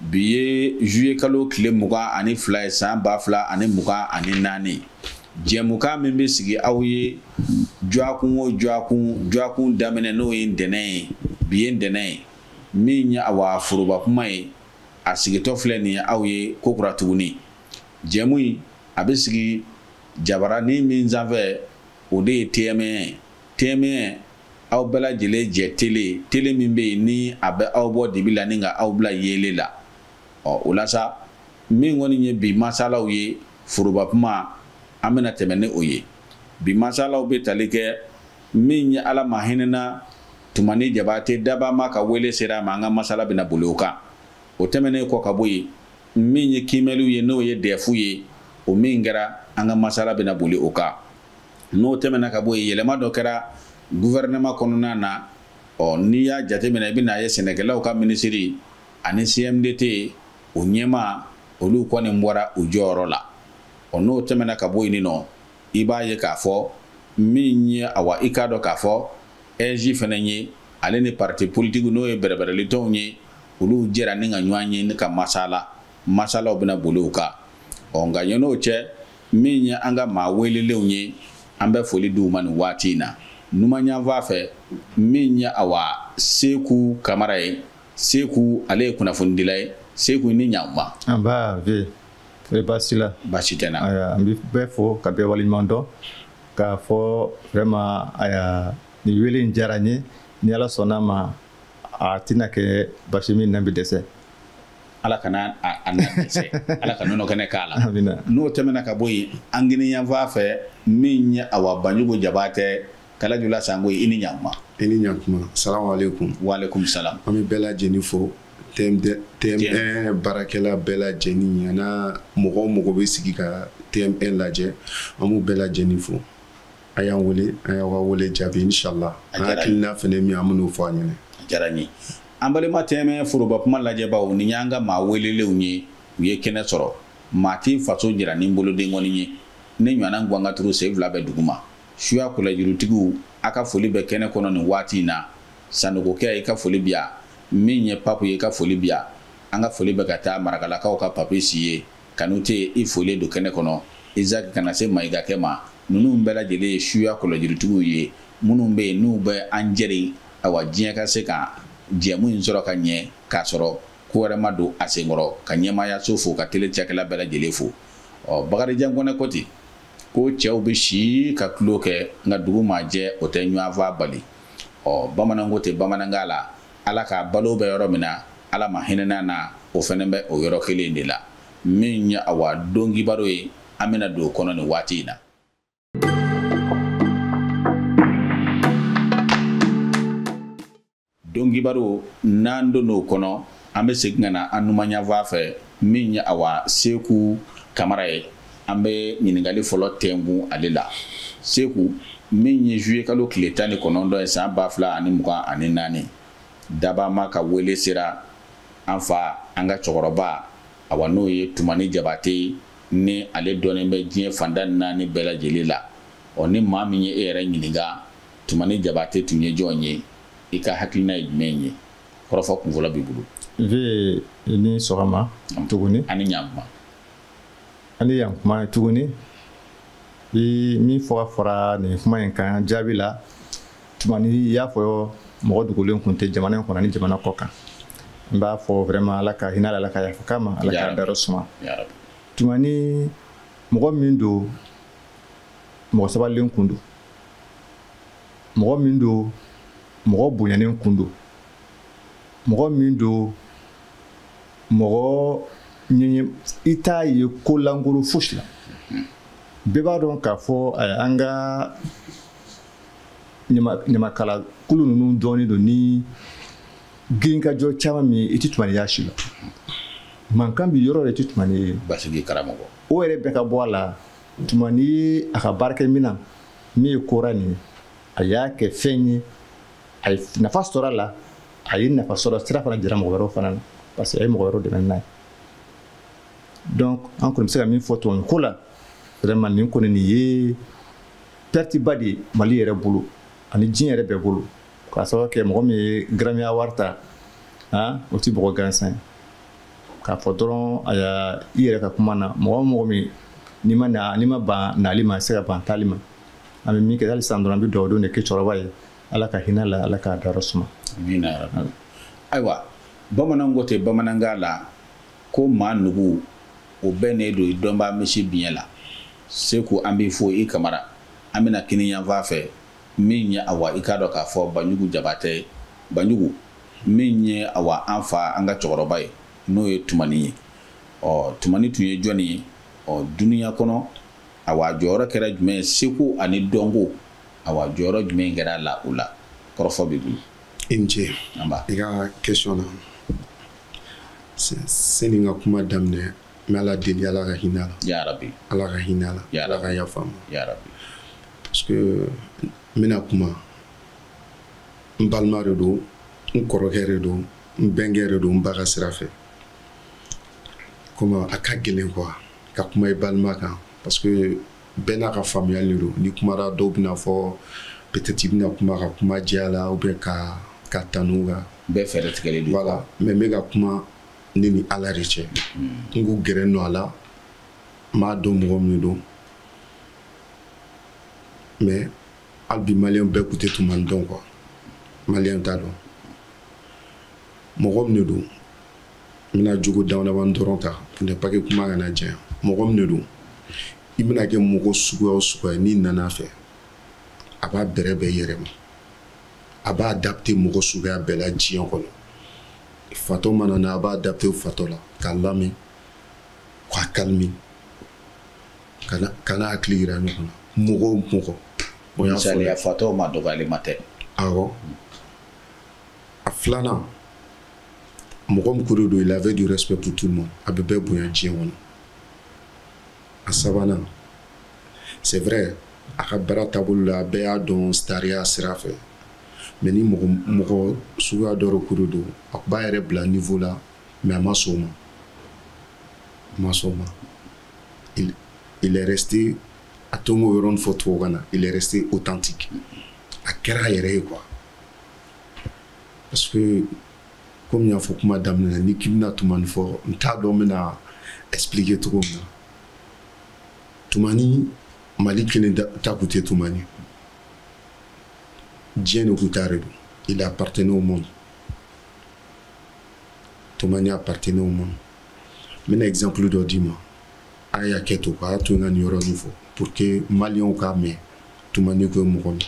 bi ye juye kalo tile mugan ani fila ye saan ba fila ani mugan ani naani jɛmukan min bɛ sigi aw ye jɔakun o jɔakun jɔakun daminɛ n'o ye ntɛnɛn ye bi ye ntɛnɛn ye min ye awa foroba kuma ye a sigitɔ filɛ nin ye aw ye ko kura tuguni jɛmu in a bɛ sigi jabaranin min sanfɛ o de ye tmɛ ye tɛmɛ aw bɛɛ lajɛlen jɛ tele tele min bɛ yen ni a bɛ aw bɔ dibi la ni ka aw bila yeele la ɔ o la sa min kɔni ye bi masalaw ye foroba kuma an bɛna tɛmɛ ni o ye bi masalaw bɛ tali kɛ min ye ala ma hinɛna tuma ni jabate daba ma ka wele sera a ma an ka masala bɛna boli o kan o tɛmɛnen kɔ ka bɔ yen min ye kimɛliw ye n'o ye dɛfu ye o min kɛra an ka masala bɛna boli o kan n'o tɛmɛna ka bɔ yen yɛlɛma dɔ kɛra gouvernement kɔnɔna na ɔ n'i y'a jateminɛ i bɛna ye sɛnɛkɛlaw ka minisiri ani CMDT o ɲɛma olu kɔni bɔra u jɔyɔrɔ la ɔ n'o tɛmɛna ka bɔ yen nɔ i b'a ye k'a fɔ min ye awa i k'a dɔn k'a fɔ ɛji fana ye ale ni parti politique n'o ye bɛrɛbɛrɛlitɔnw ye olu jɛra ni ka ɲɔgɔn ye ni ka masala masalaw bɛna boli u kan ɔ nka yan'o cɛ min ye an ka maa welelenw ye an bɛ foli di u ma nin waati in na numanyanfa fɛ min ye a wa seku kamara ye seku ale ye kunnafonidila ye seku ni ɲakuma basi la basi tɛ na an bɛ bɛɛ fo ka bɛɛ waleɲuman dɔn k'a fɔ vraiment aya ni wele in diyara n ye ni ala sɔnna ma a tɛna kɛ basi min na bɛ dɛsɛ Ala kana a na dɛsɛ Ala ka nɔnɔ kɛnɛ k'a la amina n'o tɛmɛna ka bɔ yen an kini yanfan fɛ min ye Awa Banjugu Jabatɛ Kalajula Sango ye i ni ɲantuma i ni ɲantuma salamalekum walekum salam an bɛ bɛɛ lajɛni fo TMD TMR baarakɛla bɛɛ lajɛni an'aa mɔgɔ o mɔgɔ bɛ sigi ka TMR lajɛ an b'u bɛɛ lajɛni fo a y'an wele a y'aw ka wele jaabi inshallah an hakilina fɛnɛ min an min'o fɔ a ɲɛna diyara n ye an balima tɛmɛ foroba kuma lajɛbaw ni y'an ka maa welelenw ye u ye kɛnɛ sɔrɔ maa t'i faso jira ni boloden kɔni ye ne ɲɔgɔnna gwangaturu sen fila bɛ duguma suya kulajurutigiw a ka foli bɛ kɛnɛ kɔnɔ nin waati in na sanogokɛ i ka foli biya min ye papu ye i ka foli biya an ka foli bɛ ka taa marakalakaw ka papi si ye Kanute i folen don kɛnɛ kɔnɔ Isaac kana se Mayigakɛ ma ninnu bɛɛ lajɛlen ye suya kɔlɔjurutigiw ye minnu bɛ yen n'u bɛ an jɛri awa diɲɛ ka se ka jɛmu in sɔrɔ ka ɲɛ k'a sɔrɔ ko wɛrɛ ma don a senkɔrɔ ka ɲɛmaayaso fo ka tele cakɛla bɛɛ lajɛlen fo ɔ Bakarijan Kɔnɛ ko ten ko cɛw bɛ si ka tulo kɛ nka dugu maa jɛ o tɛ ɲɔgɔnfa bali ɔ bamananw ko ten bamanankan la Ala ka balo bɛ yɔrɔ min na Ala ma hinɛna na o fana bɛ o yɔrɔ kelen de la min ye awa dɔnkibaro ye an bɛna don o kɔnɔ nin waati in na. Dɔnkibaro n'an don o kɔnɔ an bɛ segin ka na an numanyanfan fɛ min ye awa Seku Kamara ye. an bɛ ɲininkali fɔlɔ tɛngu ale la seku min ye juillet kalo tile tan ni kɔnɔntɔn ye san ba fila ani mugan ani naani dabama ka wele sera an fa an ka cɛkɔrɔba awa n'o ye tumani jabate ye ni ale dɔnnen bɛ diɲɛ fanda naani bɛɛ lajɛlen la ɔ ni maa min ye e yɛrɛ ɲininka tumani jabate tun ye jɔn ye i ka hakilina ye jumɛn ye kɔrɔfɔ kunfɔlɔ b'i bolo ni sɔgɔma tuguni ani ɲantuma an bɛ yan kuma tuguni i min fɔra fɔra nin kuma in kan jaabi la tuma ni i y'a fɔ mɔgɔ dogolen tun tɛ jamana in kɔnɔ ni jamana kɔ kan n b'a fɔ vraiment ala ka hinɛ ala ka yafa k'a ma ala k'a dayɔrɔ suma tuma ni mɔgɔ min don mɔgɔ sabalilen kun don mɔgɔ min don mɔgɔ bonyanen kun don mɔgɔ min don mɔgɔ ɲɛɲɛ i t'a ye ko lankolo fosi la bɛɛ b'a dɔn k'a fɔ eh, an ka ɲamakala kulu ninnu dɔɔnin don ni girinkajɔ caman min ye i tɛ tuma y'a si la mankan bi yɔrɔ de tɛ tuma ni ye basigi karamɔgɔ o yɛrɛ bɛɛ ka bɔ a la tuma ni ye a ka baarakɛminɛn min ye kora nin ye a y'a kɛ fɛn ye a ye nafa sɔrɔ a la a ye nafa sɔrɔ sira fana jira mɔgɔ wɛrɛw fana na parce que a ye mɔgɔ wɛrɛw dɛmɛ n'a ye donc an kɔni bɛ se ka min fɔ tubabu ko la vraiment nin kɔni nin ye perte ba de ye mali yɛrɛ bolo ani diɲɛ yɛrɛ bɛɛ bolo k'a sababu kɛ mɔgɔ min ye garamiya wari ta han o tɛ bɔgɔ gansan ye k'a fɔ dɔrɔn a y'a i yɛrɛ ka kuma na mɔgɔ o mɔgɔ min n'i ma na n'i ma ban nali ma se ka ban taali ma an bɛ min kɛ hali san dɔrɔn an bɛ dugawu don de kɛ cɛkɔrɔba ye ala ka hinɛ la ala k'a dayɔrɔ suma ayiwa bamananw ko tɛ bamanankan la ko maa nugu o bɛɛ ne don i dɔnbaa misi biɲɛ la se ko an bɛ fɔ i kamara an bɛna kini yanfan fɛ min ye awa i k'a dɔn k'a fɔ banjugu jabatɛ ye banjugu min ye awa an fa an ka cɛkɔrɔba ye n'o ye tumani ye ɔ tumani tun ye jɔnni ye ɔ dunuya kɔnɔ a wa jɔyɔrɔ kɛra jumɛn seko ani dɔnko a wa jɔyɔrɔ jumɛn kɛra la o la kɔrɔfɔ bɛ bolo i ni ce i ka question na sani ka kuma daminɛ n bɛ ala deli ala ka hinɛ a la yarabi ala ka hinɛ a la ala ka yafa ma yarabi parce que n bɛna kuma n balima de don n kɔrɔkɛ de don n bɛnkɛ de don n ba ka sira fɛ komi a ka gɛlɛn quoi ka kuma i balima kan parce que bɛɛ n'a ka faamuyali de don ni kumara dɔw bɛna fɔ peut-être i bɛna kuma ka kuma jɛya la ou bien ka ka tanu kan bɛɛ fɛɛrɛ tigɛlen don voilà mais n bɛ ka kuma ne ni ala de cɛ n k'u gɛrɛ nɔ a la n b'a dɔn mɔgɔ min don mais hali bi maliyɛn bɛɛ kun tɛ tun man dɔn quoi maliyɛn t'a dɔn mɔgɔ min de don n bɛna jogo damadamani dɔrɔn ta pour ne pas que kuma kana janya mɔgɔ min de don i bɛna kɛ mɔgɔ suguya o suguya n'i nana fɛ a b'a bɛrɛ bɛɛ yɛrɛ ma a b'a adapte mɔgɔ suguya bɛɛ la diɲɛ kɔnɔ fatɔ mana na a b'a adapte fatɔ la k'a lamɛn k'a kalmi kana kana hakili yira ɲɔgɔn na mɔgɔ o mɔgɔ o y'a fɔ misaliya fatɔ ma dɔgɔyalima tɛ awɔ a filanan mɔgɔ min kuru don il avait du respect pour tout le monde a bɛ bɛɛ bonya diɲɛ kɔnɔ a sabanan c'est vrai a ka baara taabolo la bɛɛ y'a dɔn sitariya sira fɛ mais ni mɔgɔ mɔgɔ suguya dɔ de kuru don a tun b'a yɛrɛ bila niveau la mais a ma sɔn o ma a ma sɔn o ma il il est resté a to n k'o yɔrɔnin fɔ tubabukan na il est resté authentique a kɛra a yɛrɛ ye quoi parce que comme n y'a fɔ kuma daminɛ na ni k'i bɛna tumani fɔ n t'a dɔn n bɛna expliquer cogo min na tumani mali kelen ta kun tɛ tumani diɲɛ de kun ta de don il appartenait au monde tumani appartenait au monde n bɛna exemple dɔ d'i ma a y'a kɛ to a y'a to n ka nin yɔrɔnin fɔ pour que maliyɛnw k'a mɛn tumani ko ye mɔgɔ min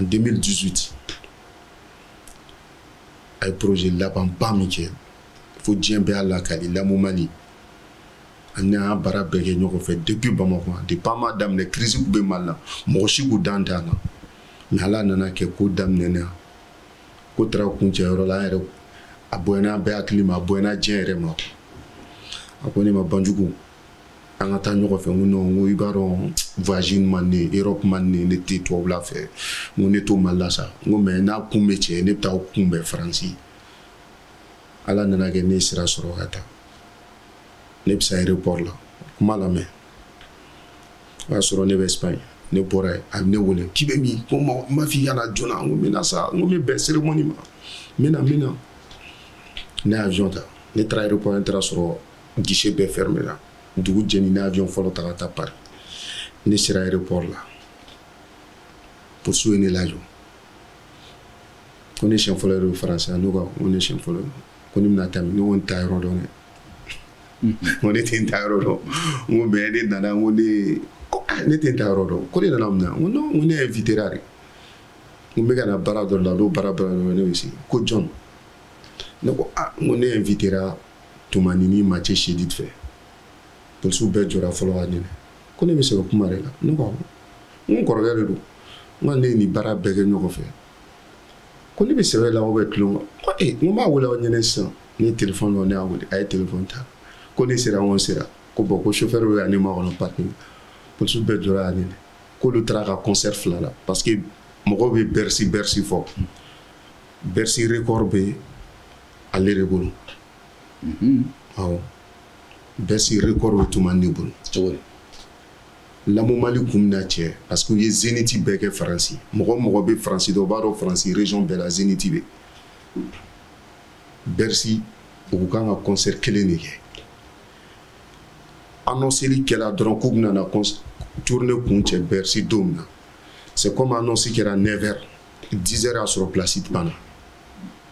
en 2018 a ye projet labanba min kɛ fo diɲɛ bɛɛ y'a lakali lamɔ mali an y'a baara bɛɛ kɛ ɲɔgɔn fɛ depuis bamakɔ depuis an m'a daminɛ crise tun bɛ mali la mɔgɔ si k'u dan t'a la mais ala nana kɛ ko daminɛna ko taara kuncɛ yɔrɔ la an yɛrɛ a bonyana bɛɛ hakili ma a bonyana diɲɛ yɛrɛ ma a ko ne ma banjugu an ka taa ɲɔgɔn fɛ n ko non n ko i b'a dɔn voyage man di ne ye europe man di ne ye ne tɛ tubabula fɛ n ko ne to mali la sa n ko mais n'a kun bɛ cɛ ne bɛ taa kun bɛɛ faransi ala nana kɛ ne ye sira sɔrɔ ka taa ne bɛ sa aéroport la kuma lamɛn o y'a sɔrɔ ne bɛ espagne ne bɔra yen a bɛ ne wele k'i bɛ min ko n b'a f'i kana joona n ko n bɛna sa n ko n bɛ bɛn cérémonie ma n bɛna n bɛna ne avion ta ne taara aéroport ne taara sɔrɔ gise bɛɛ fɛrɛmela dugu jeni n'a avion fɔlɔ taga ta pari ne sera aéroport la polisiw ye ne lajɔ ko ne siɲɛ fɔlɔ yɛrɛ faransi a n'u ka ko ne siɲɛ fɔlɔ ko ne bɛna taa ne ko n ta yɔrɔ dɔn dɛ ko ne tɛ n ta yɔrɔ dɔn n ko mɛ ne nana n ko ne ne tɛ n ta yɔrɔ dɔn ko ne nana mun na n ko non n ko ne invitera de n bɛ ka na baara dɔ la n'o baara baara dɔ la ne bɛ se ko jɔn ne ko ah n ko ne invitera tuma ni ma cɛ sidi fɛ polisiw bɛɛ jɔra fɔlɔ ka ɲinɛ ko ne bɛ se ka kuma de la ne ko n ko kɔrɔkɛ de don n ka ne ye nin baara bɛɛ kɛ ɲɔgɔn fɛ ko ne bɛ sɛbɛn la bɛ tulon ko ee n ko b'a wele aw ɲɛnɛ sisan ne ye telefɔni dɔ ne y'a wele a ye telefɔni ta ko ne sera n sera ko bɔn ko sofɛri bɛ yan ne ma kɔnɔ parking polisiw bɛɛ jɔra yan ɲinɛ k'olu taara ka concert fila la parce que mɔgɔw bɛ bɛrisi bɛrisi fɔ bɛrisi record bɛ yen ale de bolo mhm. awɔ bɛɛ si rekɔriw tun ma ne bolo cogo di lamumali kun bɛna cɛ parce que u ye zeniti bɛɛ kɛ faransi mɔgɔ mɔgɔ bɛ faransi dɔn o b'a dɔn faransi région bɛɛ la zeniti bɛ bersi u kan ka concert kelen de kɛ annonceli kɛra dɔrɔn k'u bɛna na tourne kun cɛ bersi don min na c'est comme annonce kɛra 9 heures 10 heures y'a sɔrɔ place banna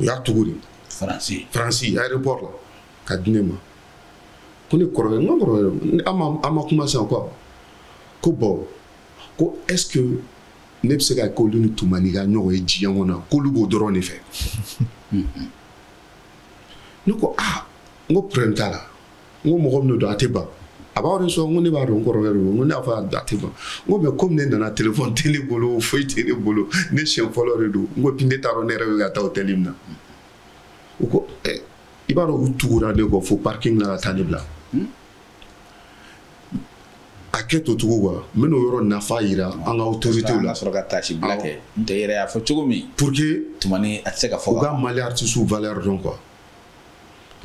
u y'a tugu de faransi faransi aéroport la ka di ne ma ko ne kɔrɔkɛ n ka kɔrɔkɛ an ma an ma kuma sisan quoi ko bɔn ko est ce que ne bɛ se ka k'olu ni tumani ka ɲɔgɔn ye diɲɛ kɔnɔ k'olu b'o dɔrɔn de fɛ ne ko aa n ko pɛrɛn t'a la n ko mɔgɔ min don a tɛ ban a b'a dɔn sɔn ko ne b'a dɔn n kɔrɔkɛ don ko ne y'a fɔ a da tɛ ban n ko mɛ komi ne nana telefɔni tɛ ne bolo foyi tɛ ne bolo ne siɲɛ fɔlɔ de don n ko ne t'a dɔn ne yɛrɛ bɛ ka taa o tɛli min na u ko ɛ i b'a dɔn u tugura ne kɔ fo parking na ka taa ne bila a kɛ to cogo wa n bɛna o yɔrɔ nafa yira an ka autorités la sɔrɔ ka tasi bila kɛ n tɛ yɛrɛ y'a fɔ cogo min pour que tuma ni a tɛ se ka fɔ u ka Mali artistes valeur dɔn quoi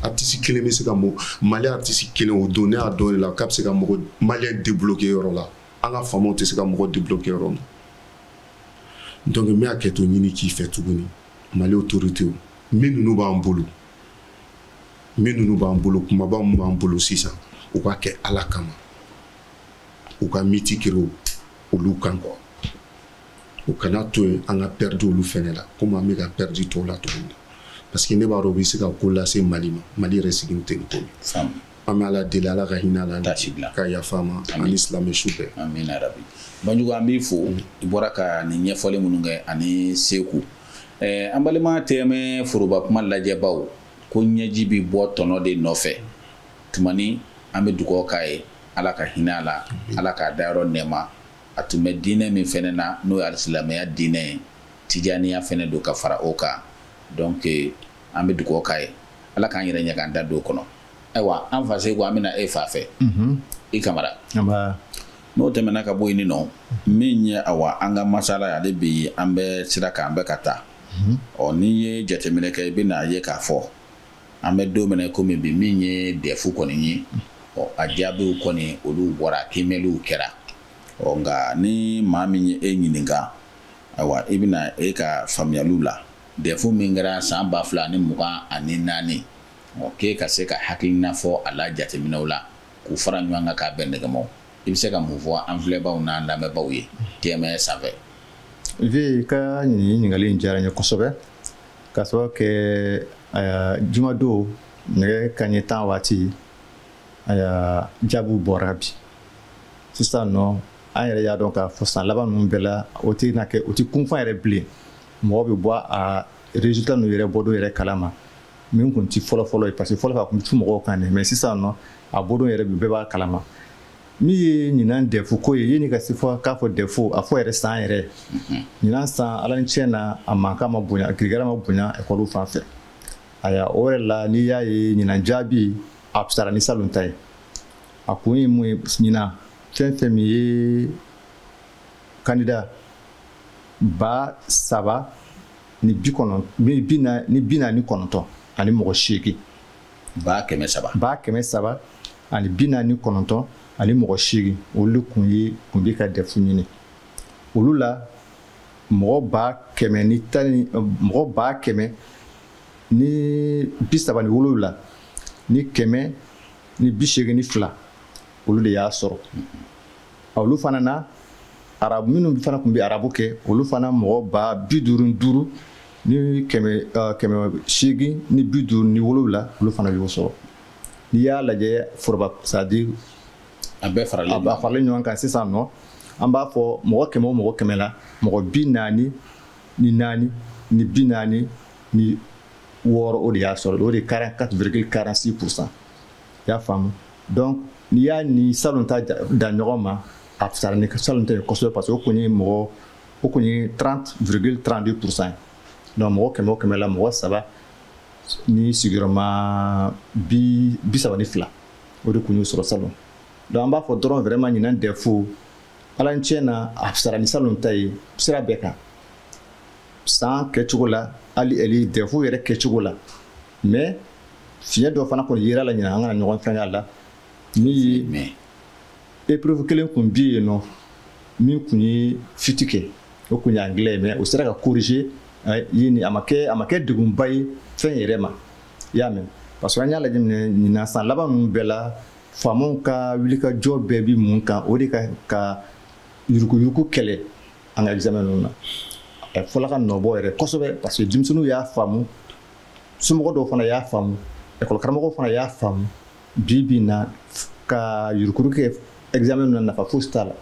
artiste kelen bɛ se ka mɔgɔ mali artiste kelen o don ne y'a dɔn de la k'a bɛ se ka mɔgɔ maliyɛn debloke yɔrɔ la an ka faamaw tɛ se ka mɔgɔ debloke yɔrɔ min donc n bɛ a kɛ to ɲini k'i fɛ tuguni mali autorité o min ninnu b'an bolo min ninnu b'an bolo kumaba min b'an bolo sisan u ka kɛ ala kama u ka miti kerew olu kan kɔ u kana to yen an ka pɛridi olu fɛnɛ la komi an bɛ ka pɛridi tɔw la cogo min na parce que ne b'a dɔn u bɛ se ka ko lase mali ma mali yɛrɛ sigiw tɛ nin ko min an bɛ ala deli ala ka hinɛ ala la ka yafa ma ani silamɛ su bɛɛ banjugu an b'i fo mm. i bɔra ka nin ɲɛfɔli minnu kɛ ani seku eh, an balima tɛmɛ foroba kuma lajɛbaw ko ɲɛji bɛ bɔ tɔnɔ de nɔfɛ tumani an bɛ dugawu k'a ye ala ka hinɛ a la ala k'a dayɔrɔ nɛma a tun bɛ diinɛ min fana na n'o ye alisilamɛya diinɛ ye tijaniya fana don ka fara o kan donc an bɛ dugawu k'a ye ala k'an yɛrɛ ɲɛ k'an da don o kɔnɔ ayiwa an fase ko an bɛna e fa fɛ i kamara n'o tɛmɛna ka bɔ yen ni nɔ min ye awa an ka masala ye ale bi an bɛ sira k'an bɛ ka taa ɔ n'i ye jateminɛ kɛ i bɛna a ye k'a fɔ an bɛ don min komi bi min ye dɛfu kɔni ye ɔ a jaabiw kɔni olu bɔra kiimɛliw kɛra ɔ nka ni maa min ye e ɲininka ayiwa i bɛna e ka faamuyayaliw la dɛfu min kɛra san ba fila ni mugan ani naani ɔ k'e ka se ka hakilinafɔ a la jateminɛw la k'u fara ɲɔgɔn kan k'a bɛn nɛgɛmaw i bɛ se ka mun fɔ an filɛbaw n'an lamɛnbagaw ye tɛmɛ sanfɛ v ka ɲininkali in diyara n ye kosɛbɛ ka sababu kɛ eh, jumadon nɛgɛ kaɲɛ tan waati eh, jaabiw bɔra bi sisan nɔ an yɛrɛ y'a dɔn k'a fɔ san laban ninnu bɛɛ la o tɛ na kɛ o tɛ kunfan yɛrɛ bilen mɔgɔ bɛ bɔ a résultat ninnu yɛrɛ bɔdon yɛrɛ kalama min tun tɛ fɔlɔfɔlɔ ye parce que fɔlɔ a tun bɛ tu mɔgɔw kan de mais sisan nɔ a bɔdon yɛrɛ bɛɛ b'a kalama min ye ɲinan dɛfu ko ye ye ni ka se fɔ k'a fɔ dɛfu a fɔ yɛrɛ san yɛrɛ mhm. ɲinan san ala ni tiɲɛ na a mankan ma bonya a girigara ma bonya ekɔliw fan fɛ aya o yɛrɛ la n'i y'a ye ɲinan jaabi a fisara ni salon ta ye a kun ye mun ye ɲinan fɛn fɛn min ye kandida ba saba ni bi kɔnɔn ni bi naani ni kɔnɔntɔn ani mɔgɔ seegin ba kɛmɛ saba ba kɛmɛ saba ani bi naani kɔnɔntɔn ani mɔgɔ seegin olu kun ye kun bɛ ka dɛfu ɲini olu la mɔgɔ ba kɛmɛ ni tan ni mɔgɔ ba kɛmɛ ni bi saba ni wolowula ni kɛmɛ ni bi seegin ni fila olu de y'a sɔrɔ olu fana na arabu minnu fana tun bɛ arabu kɛ olu fana mɔgɔ ba bi duuru duuru ni kɛmɛ kɛmɛ seegin ni bi duuru ni wolowula olu fana y'o sɔrɔ n'i y'a lajɛ foroba sadi a bɛɛ faralen a b'a faralen ɲɔgɔn kan sisan nɔ an b'a fɔ mɔgɔ kɛmɛ o mɔgɔ kɛmɛ la mɔgɔ bi naani ni naani ni bi naani ni wɔɔrɔ o de y'a sɔrɔ o de ye 44,46 pourcent i y'a faamu donc n'i y'a ni salon ta da ɲɔgɔn ma a fisara ni salon ta ye kosɛbɛ parce que o kun ye mɔgɔ o kun ye 30 virgule 32 pourcent ye donc mɔgɔ kɛmɛ o kɛmɛ la mɔgɔ saba ni sigiyɔrɔma bi bi saba ni fila o de kun y'o sɔrɔ salon donc an b'a fɔ dɔrɔn vraiment ɲinan dɛfu ala ni tiɲɛ na a fisara ni salon ta ye sira bɛɛ kan san kɛcogo la hali ɛli dɛfu yɛrɛ kɛcogo la mais fiɲɛ dɔ fana kɔni yera la ɲinɛ an kana ɲɔgɔn fɛngɛ a la min ye épreuve kelen kun bi yen nɔ min kun ye fiti kɛ o kun ye anglais mais o sera ka corriger ye ni a ma kɛ a ma kɛ degunba ye fɛn yɛrɛ ma i y'a mɛn parce que an y'a lajɛ minɛ ɲinan san laban ninnu bɛɛ la faamaw ka wulikajɔ bɛɛ bi mun kan o de ka ka yurukuyuruku kɛlɛ an ka examen ninnu na a fɔla ka nɔbɔ yɛrɛ kosɛbɛ parce que denmisɛnninw y'a faamu somɔgɔ dɔw fana y'a faamu ekɔli karamɔgɔ fana y'a faamu bi bi na ka yurukuru kɛ examen na nafa fosi t'a la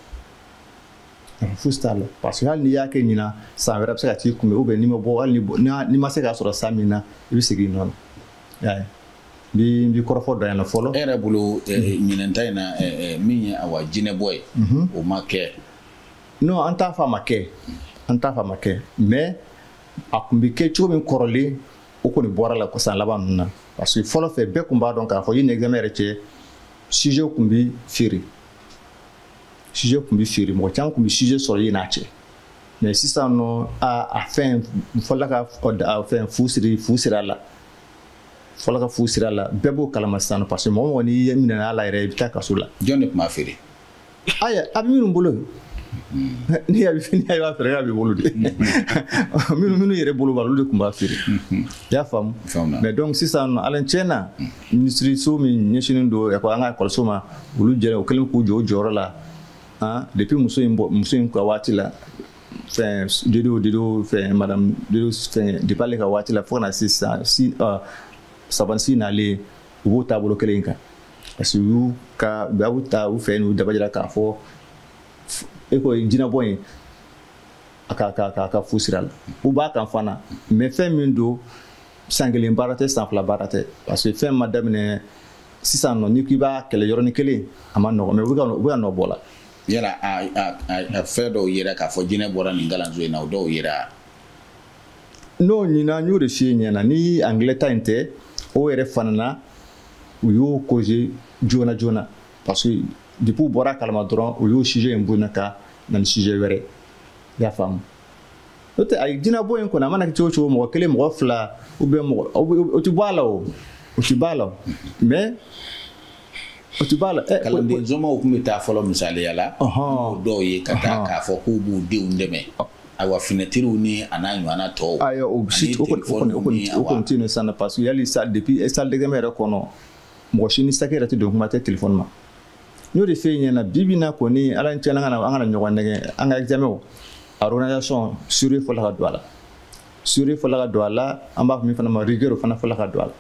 nafa fosi t'a la parce que hali n'i y'a kɛ ɲina san wɛrɛ bɛ se ka t'i kunbɛn ubiyɛn n'i ma bɔ hali n'i ma se k'a sɔrɔ san min na i bɛ segin i nɔ na y'a ye bi bi kɔrɔfɔ dɔ yan fɔlɔ e yɛrɛ bolo eh, eh, ɲinɛnta in na eh, min ye awa jinɛbɔ ye mhm. o ma kɛ non an t'a fɔ a ma kɛ an t'a fɔ a ma kɛ mais a tun bɛ kɛ cogo min kɔrɔlen o kɔni bɔra la kosan laban ninnu na parce que fɔlɔ fɛ bɛɛ tun b'a dɔn k'a fɔ i nɛgɛmɛ yɛrɛ cɛ sijɛ tun bɛ feere sijɛ tun bɛ feere mɔgɔ caman tun bɛ sijɛ sɔrɔ i n'a cɛ mɛ sisan nɔ a fɛn fɔlɔ ka fɛn fu siri fu sira la fɔlɔ ka fu sira la bɛɛ b'o kalama sisan parce que mɔgɔ mɔgɔ n'i ye minɛ a la yɛrɛ i bɛ taa kaso la jɔn de tun b'a feere aya a minnu bolo ni y'a fini y'a b'a feere k'a b'i bolo de minnu minnu yɛrɛ bolo b'a olu de tun b'a feere i y'a faamu mais donc sisan ala tiɲɛ na minisiriso min ɲɛsinnen don an ka ekɔliso ma olu jɛra u kɛlen k'u jɔ o jɔyɔrɔ la ah, depuis muso in bɔ muso in ka waati la fɛn dedo dedo fɛn madame dedo fɛn depuis ale ka waati la fo ka na se sisan si ah, sabansi nalen u b'o taabolo kelen kan parce que y'u ka u y'u ta u fɛ n'u dabajira k'a fɔ e ko jinɛbɔ in a ka ka ka ka fu sira la u b'a kan fana mais fɛn min don san kelen baara tɛ san fila baara tɛ parce que fɛn ma daminɛ sisan nɔ n'i k'i b'a kɛlɛ yɔrɔnin kelen a ma nɔgɔ mais u bɛ ka u bɛ ka nɔ bɔ la yala a a a fɛn dɔw yera k'a fɔ jinɛ bɔra nin kalanso in na o dɔw yera n'o ɲinan n y'o de si ye ɲɛna ni anglais ta in tɛ o yɛrɛ fana na u y'o koze joona joona parce que depuis u bɔra kalama dɔrɔn u y'o sujet in bonya ka na ni sujet wɛrɛ i y'a faamu n'o tɛ a ye jinabɔ in kɔni a mana kɛ cogo cogo mɔgɔ kelen mɔgɔ fila ou bien mɔgɔ o tɛ bɔ a la o o tɛ bɔ a la mais o tɛ b'a la ɛ kalanden jɔnmaw tun bɛ taa fɔlɔ misaliya la dɔw ye ka taa k'a fɔ k'u b'u denw dɛmɛ ayiwa finɛtiriw ni a n'a ɲɔgɔnna tɔw ayiwa o si o kɔni o kɔni tɛ yen sisan dɛ parce que yali sa depuis salle de game yɛrɛ kɔnɔ mɔgɔ si ni saki yɛrɛ tɛ don kuma tɛ téléphone ma n y'o de f'e ɲɛna bi bi in na kɔni ala ni tiɲɛna an kana an kana ɲɔgɔn nɛgɛn an ka examens a organisation sure fɔlɔ ka don a la sure fɔlɔ ka don a la an b'a fɔ min fana ma rigueur o fana fɔlɔ ka don a la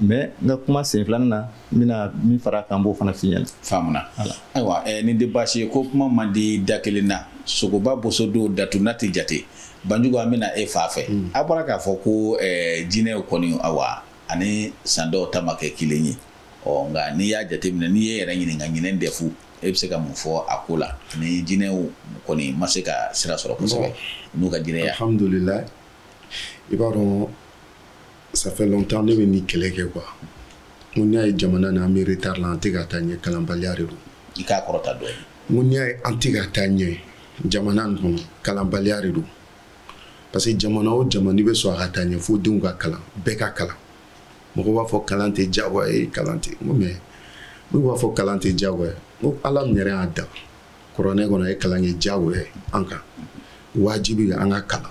mais n ka kuma sen filanan na n bɛna min fara kan b'o fana f'i ɲɛna faamuna ayiwa eh, ni de baasi ye ko kuma man di da kelen na sogoba boso don datunna tɛ jate banjugu an bɛna e fa fɛ hmm. a bɔra k'a fɔ ko eh, jinɛw kɔni awa ani san dɔw ta ma kɛ kelen ye ɔ nka n'i y'a jateminɛ n'i ye yɛrɛ ɲininka ɲinɛn dɛfu e bɛ se ka mun fɔ a ko la ni jinɛw kɔni ma se ka sira sɔrɔ kosɛbɛ n'u ka jinɛya alhamdulilayi i b'a dɔn ça fait longtemps ne bɛ ni kɛlɛ kɛ quoi n ko n'i y'a ye jamana na an bɛ retard la an tɛ ka taa ɲɛ kalanbaliya de don i k'a kɔrɔta dɔɔni n ko n'i y'a ye an tɛ ka taa ɲɛ jamana nin kɔnɔ kalanbaliya de don parce que jamana o jamana n'i bɛ sɔn a ka taa ɲɛ fo denw ka kalan bɛɛ ka kalan mɔgɔ b'a fɔ kalan tɛ diyagoya ye kalan tɛ n ko mɛ n'u b'a fɔ kalan tɛ diyagoya n ko ala min yɛrɛ y'a da kuranɛ kɔnɔ a ye kalan kɛ diyagoya ye an kan wajibi an ka kalan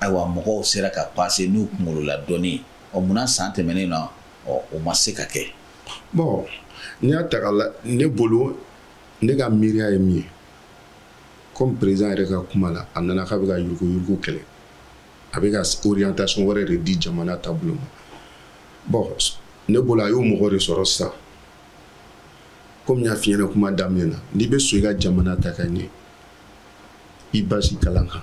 ayiwa mɔgɔw sera ka pase n'u kunkolola dɔɔni ɔ munna san tɛmɛnen na ɔ o ma se ka kɛ bɔn n'i y'a ta ka la ne bolo ne ka miiriya ye min ye komi perezan yɛrɛ ka kuma la a nana k'a bɛ ka yuruguyurugu kɛlɛ a bɛ ka orientation wɛrɛ de di jamana taabolo ma bɔn ne bolo a y'o mɔgɔ de sɔrɔ sisan komi n y'a fiɲɛna kuma daminɛ na n'i bɛ so i ka jamana ta ka ɲɛ i basi kalan kan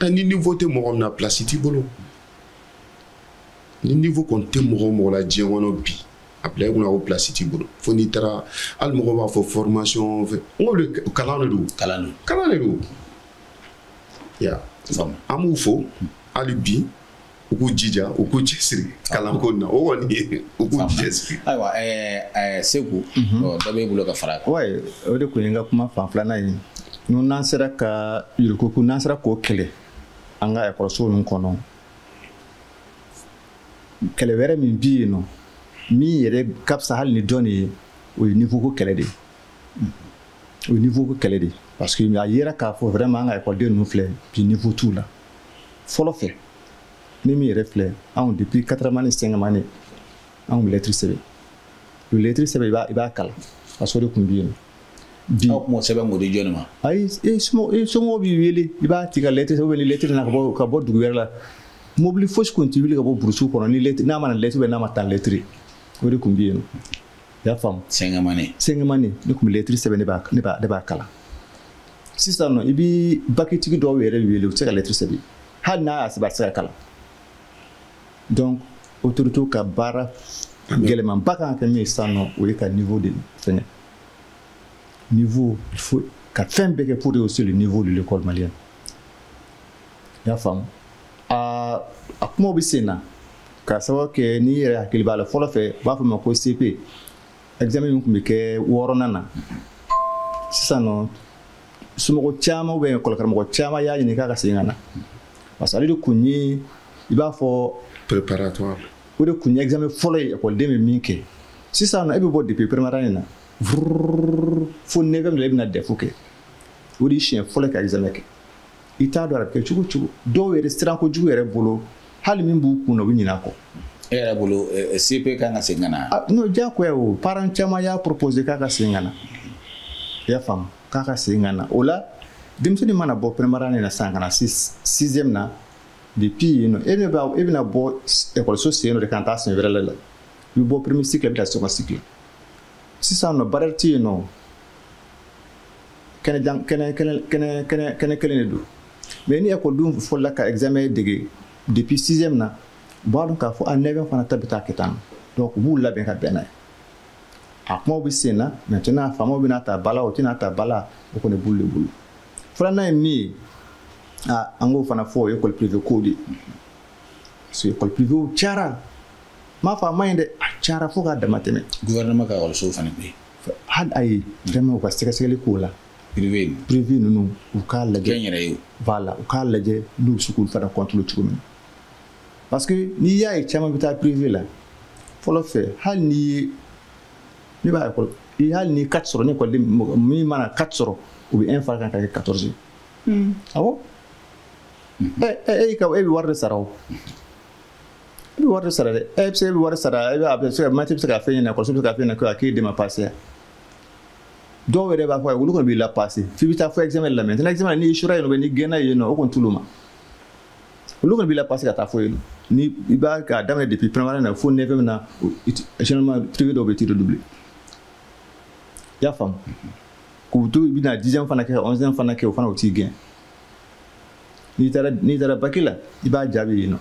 eh, ni niveau tɛ mɔgɔ min na place t'i bolo ni niveau kɔni tɛ mɔgɔ o mɔgɔ la diɲɛ kɔnɔ bi a bila i kunna ko place t'i bolo fo n'i taara hali mɔgɔw b'a fɔ formation fɛ n ko de kalan de don kalan don kalan de don ya an b'u fo hali bi u k'u jija u k'u cɛsiri kalanko na o kɔni ye u k'u cɛsiri ayiwa segu dɔ b'e bolo ka fara kan wayi o de tun ye n ka kuma fan filanan ye n'o n'an sera ka yurukoko n'an sera k'o kɛlɛ an ka ekɔliso ninnu kɔnɔ kɛlɛ wɛrɛ min bi yen nɔ min yɛrɛ ka fisa hali ni dɔ nin ye o ye nifoko kɛlɛ de ye o ye nifoko kɛlɛ de ye parce que a yera k'a fɔ vraiment an ka ekɔliden ninnu filɛ bi nifo t'u la fɔlɔ fɛ ni min yɛrɛ filɛ anw depuis kataramani sɛŋɛmani anw bɛ lɛtiri sɛbɛn o lɛtiri sɛbɛn i b'a kalan a sɔrɔ de tun bɛ yen bi aw kuma sɛbɛn k'o di jɔni ma ayi e somɔgɔw b'i wele i b'a tigi ka lɛtiri sɛbɛn ni lɛtiri na ka bɔ ka bɔ dugu wɛrɛ la mobili fosi tun t'i wuli ka bɔ burusiw kɔnɔ ni lɛtiri n'a ma na lɛtiri n'a ma taa lɛtiri o de tun bɛ yen i y'a faamu sɛngɛmani sɛngɛmani ne tun bɛ lɛtiri sɛbɛn ne b'a ne b'a ne b'a kalan sisan nɔ i bɛ bakitigi dɔw yɛrɛ wele u tɛ se ka lɛtiri sɛbɛn hali n'a y'a sɛbɛn a tɛ se ka kalan donc autorité ka baara gɛlɛmanba kan ka kɛ min ye sisan nɔ o ye ka niveau de fɛngɛ niveau il faut ka fɛn bɛɛ kɛ pour de aussi le niveau de l'école malienne n y'a faamu aa a kumaw bɛ sen na k'a sababu kɛ n'i yɛrɛ hakili b'a la fɔlɔ fɛ u b'a fɔ ma ko cp examen min tun bɛ kɛ wɔɔrɔnan na sisan nɔ somɔgɔ caman bɛ kɔlɔkaramɔgɔ caman y'a ɲini k'a ka segin ka na parce que ale de kun ye i b'a fɔ préparatoire o de kun ye examen fɔlɔ ye ekɔliden bɛ min kɛ sisan nɔ e bɛ bɔ depuis préparatoire in na vrrr fo 9 de la i bɛna dɛfu kɛ o de ye siɲɛ fɔlɔ ka examen kɛ i t'a dɔn a bɛ kɛ cogo cogo dɔw yɛrɛ siranko jugu yɛrɛ bolo hali min b'u kun na u bɛ ɲinɛ a kɔ e yɛrɛ bolo eh, eh, CP kan ka segin ka na n'o diyagoya o parent caman y'a proposer k'a ka segin ka na i y'a faamu k'a ka segin ka na o la denmisɛnnin mana bɔ pɛrɛnbara ne na sisan ka na se sixième na depuis yen nɔ e bɛ b'a e bɛna bɔ ekɔliso sen dɔ de kan taa sen wɛrɛ la la i bɛ bɔ premier cycle la i bɛ taa second cycle la sisan nɔ barɛrɛ tɛ yen nɔ kɛnɛ jan kɛnɛ kɛnɛ kɛnɛ kɛnɛ kɛnɛ kelen de don mais ni ekɔlidenw fɔlɔla ka examen dege depuis sixième na u b'a dɔn k'a fɔ a neuvième fana ta bɛ taa kɛ tan donc u b'u labɛn ka bɛn n'a ye a kumaw bɛ sen na maintenant faamaw bɛna ta bala o tɛna ta bala o kɔni b'olu de bolo filanan ye min ye a an k'o fana fɔ o ye école privée kow de ye parce que école privée cayara n m'a fɔ a man ɲi dɛ a cayara fo k'a dama tɛmɛ gouvernement ka ekɔlisow fana bɛ yen hali a ye fɛn u ka sɛgɛsɛgɛli k'o la privé ninnu u k'a lajɛ yɛrɛ ye voilà u k'a lajɛ n'u bɛ se k'u fana contrôler cogo min parce que n'i y'a ye caman bɛ taa privé la fɔlɔ fɛ hali n'i ye ne b'a ekɔli i hali ni kati sɔrɔ ne ekɔliden min mana kati sɔrɔ u bɛ un fara kan ka kɛ quatorze awɔ e e ka e bɛ wari de sara o i bɛ wari de sara dɛ ɛ bɛ se e bɛ wari sara e bɛ a bɛ se ka mati bɛ se ka fɛn ɲɛna kɔlɔsi bɛ se ka fɛn ɲɛna ko a k'e dɛmɛ pase yan dɔw yɛrɛ b'a fɔ olu kɔni b'i la pase f'i bɛ taa fɔ examen la maintenant examen n'i sura yen nɔ n'i gɛnna yen nɔ o kɔni t'olu ma olu kɔni b'i la pase ka taa fɔ yen nɔ ni i b'a k'a daminɛ depuis primary na fo nɛfɛ na généralement privé dɔw bɛ t'i redoubler i y'a faamu k'u to i bɛna dixième fana kɛ onzième fana kɛ o fana o t'i gɛn n'i taara n'i taara baki la i b'a jaabi yen nɔ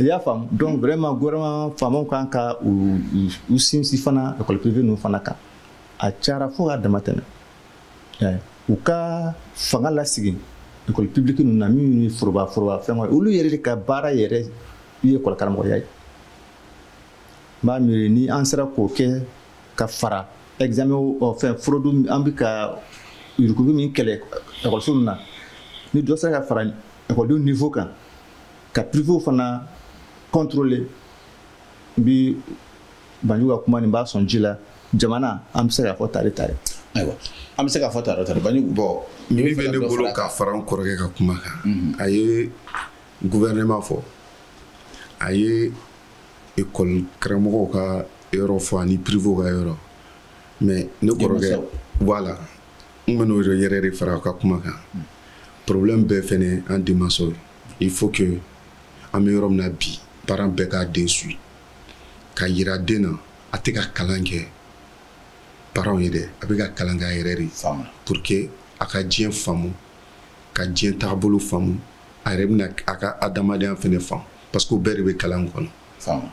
i y'a faamu donc vraiment gouvernement faamaw kan ka u u sinsin fana école privée ninnu fana kan a cayara fo k'a dama tɛmɛ u ka fanga lasigi école publique ninnu na minnu ye foroba foroba fɛngɔ ye olu yɛrɛ de ka baara yɛrɛ ye école karamɔgɔya ye n b'a miiri ni an sera k'o kɛ ka fara examen fɛn forodu an bɛ ka yurukuruku min kɛlɛ ekɔliso ninnu na ni dɔ sera ka fara ekɔlidenw niveau kan ka privew fana contrôler n bi banjugu ka kuma nin b'a sɔn ji la jamana an bɛ se k'a fɔ tare tare ayiwa an bɛ se k'a fɔ tare tare banjugu bɔ min bɛ ne bolo ka fara n kɔrɔkɛ ka kuma kan mhm. a ye gouvernement fɔ a ye e kɔni karamɔgɔw ka yɔrɔ fɔ ani piriw ka yɔrɔ mɛ ne kɔrɔkɛ b'a la n bɛn'o yɛrɛ yɛrɛ de fara ka kuma kan hmm. porobilɛmu bɛɛ fana an denmanw ye i fo ke an bɛ yɔrɔ min na bi baara bɛɛ k'a den su ka yira den na a tɛ ka kalan kɛ paranw ye dɛ a bɛ ka kalan kɛ a yɛrɛ de pour que a ka diɲɛ faamu ka diɲɛ taabolo faamu a yɛrɛ bɛna a ka adamadenya fana fan parce que o bɛɛ de bɛ kalan kɔnɔ. faamu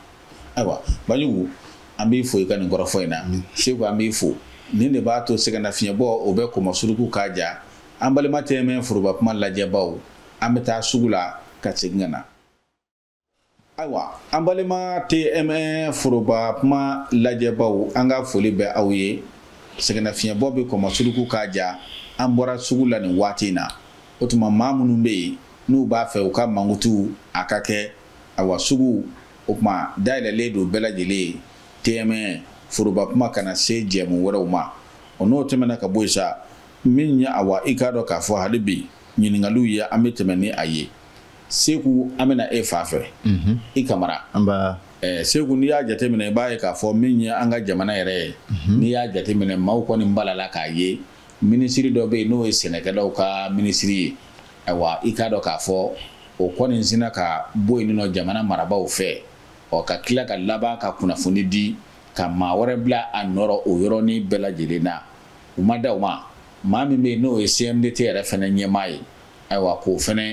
ayiwa bajugu an b'i fo i ka nin kɔrɔfɔ in na segu an b'i fo nin de b'a to sɛgɛnnafiɲɛbɔ o bɛ kɔmɔ suruku k'a ja an balima tɛmɛ foroba kuma lajɛbaw an bɛ taa sugu la ka segin ka na. ayiwa an balima tma foroba kuma lajɛbaw an ka foli bɛ aw ye sɛgɛnnafiɲɛbɔ bɛ kɔma suruku k'a ja an bɔra sugu la nin waati in na o tuma maa minnu bɛ yen n'u b'a fɛ u ka mankutu a ka kɛ awa sugu o tuma dayɛlɛlen don bɛɛ lajɛlen ye tma foroba kuma kana se jɛmu wɛrɛw ma o n'o tɛmɛna ka bɔ yen sa min ye awa i k'a dɔn k'a fɔ hali bi ɲininkaliw ye an bɛ tɛmɛ ni a ye segu an bɛna e fa fɛ mhm. i kamara eh, segu n'i y'a jateminɛ i b'a ye k'a fɔ min ye an ka jamana yɛrɛ ye mhm. n'i y'a jateminɛ maaw kɔni balala k'a ye minisiri dɔ bɛ yen n'o ye sɛnɛkɛlaw ka minisiri ye ayiwa i k'a dɔn k'a fɔ o kɔni sina ka bɔ yen nɔ jamana marabaaw fɛ ɔ ka tila ka laban ka kunnafoni di ka maa wɛrɛ bila a nɔrɔ o yɔrɔnin bɛɛ lajɛlen na u ma da u ma maa min bɛ yen n'o ye CMDT yɛrɛ fana ɲɛmaa ye ayiwa k'o fana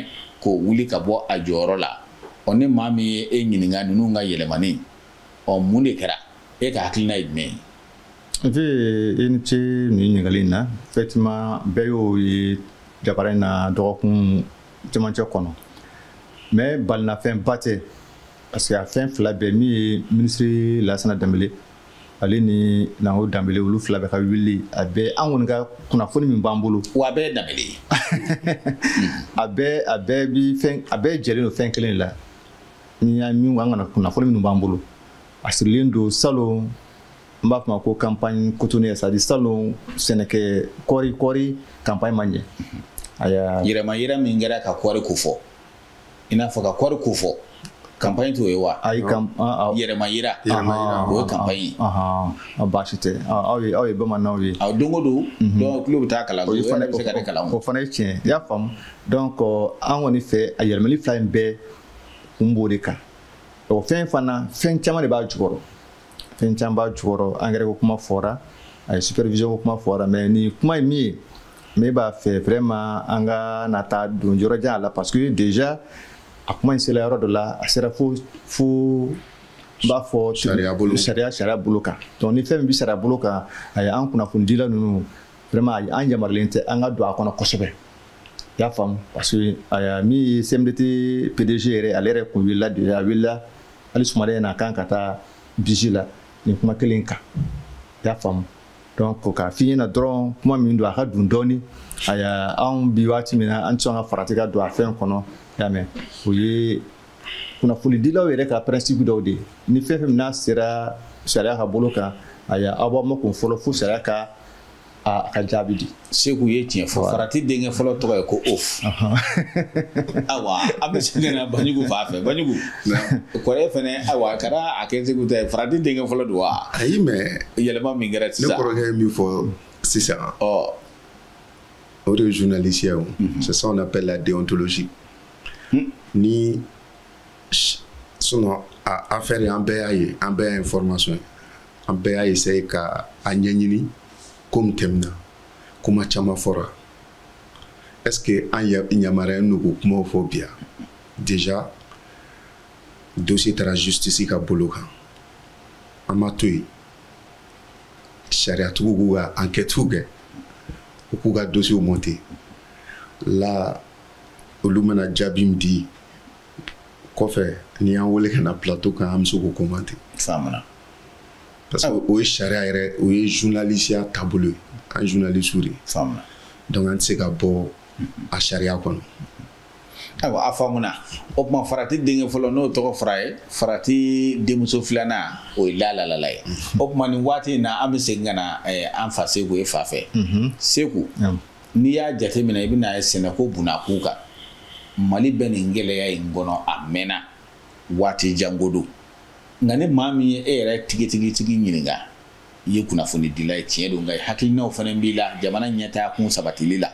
k'o wuli ka bɔ a jɔyɔrɔ la ɔ ni maa min ye e ɲininka ninnu ka yɛlɛmani ɔ mun de kɛra e ka hakilina ye jumɛn ye Nti i ni ce nin ɲininkali in na effectivement bɛɛ y'o ye jabara in na dɔgɔkun cɛmancɛ kɔnɔ mais balinafɛnba tɛ parce que a fɛn fila bɛɛ min ye minisiri lasana danbele ale ni nango danbele olu fila bɛ ka wuli a bɛɛ an kɔni ka kunnafoni min b'an bolo wa a bɛɛ ye danbele ye a bɛɛ a bɛɛ bi fɛn a bɛɛ jɛlen don fɛn kelen de la ni y'a min an kana kunnafoni minnu b'an bolo a sirilen don salon n b'a fɔ ko campagne cotonnière c'est à dire salon sɛnɛkɛ kɔɔri kɔɔri campagne ma ɲɛ a y'a yɛrɛma yɛrɛ min kɛra ka kɔɔri ko fɔ i n'a fɔ ka kɔɔri ko fɔ kanpaɲi t'o ye wa ayi yɛrɛma yira o ye kanpaɲi ye a baasi tɛ aw ye aw ye bamananw ye aw don o don mhm. dɔn tulo bɛ taa kalan o fana bɛ se ka ne kalan o fana ye tiɲɛ i y'a faamu donc an kɔni fɛ a yɛlɛmali fila in bɛɛ kun b'o de kan o fɛn fana fɛn caman de b'a jukɔrɔ fɛn caman b'a jukɔrɔ angɛrɛ ko kuma fɔra a ye supervision ko kuma fɔra mais nin kuma ye min ye ne b'a fɛ vraiment an ka na taa don yɔrɔ jan a la parce que déjà a kuma in sela yɔrɔ dɔ la a sera fo fo n b'a fɔ sariya bolo sariya sariya bolo kan donc ni fɛn min bɛ sariya bolo kan a ye an kunnafonidila ninnu vraiment an yamarulen tɛ an ka don a kɔnɔ kosɛbɛ i y'a faamu parce que min ye CMDT PDG yɛrɛ ale yɛrɛ kun wulila déjà a wulila hali sumaden na a kan ka taa bisi la nin kuma kelen kan i y'a faamu donc k'a f'i ɲɛna dɔrɔn kuma min don a ka dun dɔɔni aya anw bi waati min na an tɛ sɔn ka farati ka don a fɛn kɔnɔ i y'a mɛn o ye kunnafonidilaw yɛrɛ ka principe dɔw de ye ni fɛn fɛn n'a sera sariya ka bolo kan aya aw b'aw makun fɔlɔ fo sariya ka aa a ka jaabi di segu ye tiɲɛ fɔ farati denkɛ fɔlɔ tɔgɔ ye ko of awa an bɛ segin na bajugu fa fɛ bajugu kɔrɛ fɛnɛ awa a kɛra a kɛ segu tɛ farati denkɛ fɔlɔ don wa ayi mɛ yɛlɛma min kɛra sisan ne kɔrɔkɛ ye min fɔ sisan ɔ o de ye journaliste ye o mhm. c'est ça on appelle la déontologie hmm. ni sinon a affaire ye an bɛɛ y'a ye an bɛɛ y'a information ye an bɛɛ y'a essaye ka a ɲɛɲini komi tɛmɛna kuma caman fɔra est ce que an yamaruyalen don k'o kumaw fɔ bi déjà dossier taara justice ka bolo kan an ma to yen sariyatigiw k'u ka ankɛtiw kɛ u k'u ka dosiw monte la olu mana jaabi min di kɔfɛ n'i y'an wele ka na plateau kan an bɛ se k'o commenter. Faamuna. Parce que o ye sariya yɛrɛ o ye journalisiya taabolo ye an ye journalisiw de ye. Faamuna. Donc an tɛ se ka bɔ a sariya kɔnɔ. Ayiwa a faamuna o tuma farati denkɛ fɔlɔ n'o tɔgɔ fara ye farati denmuso filanan o ye lalalala ye o tuma nin waati in na an bɛ segin ka na eh, an fa segu ye fa fɛ mhm. segu N'i y'a jate minɛ i bɛ'a ye sɛnɛ ko bna k'u kan mali bɛ nin gɛlɛyaya in kɔnɔ a mɛnna waati janko don nka ni maa min ye e yɛrɛ tigitigitigi ɲininka i ye kunnafoni dila ye tiɲɛ don nka hakiliinaw fana b'i la jamana ɲɛ taa kun sabatili la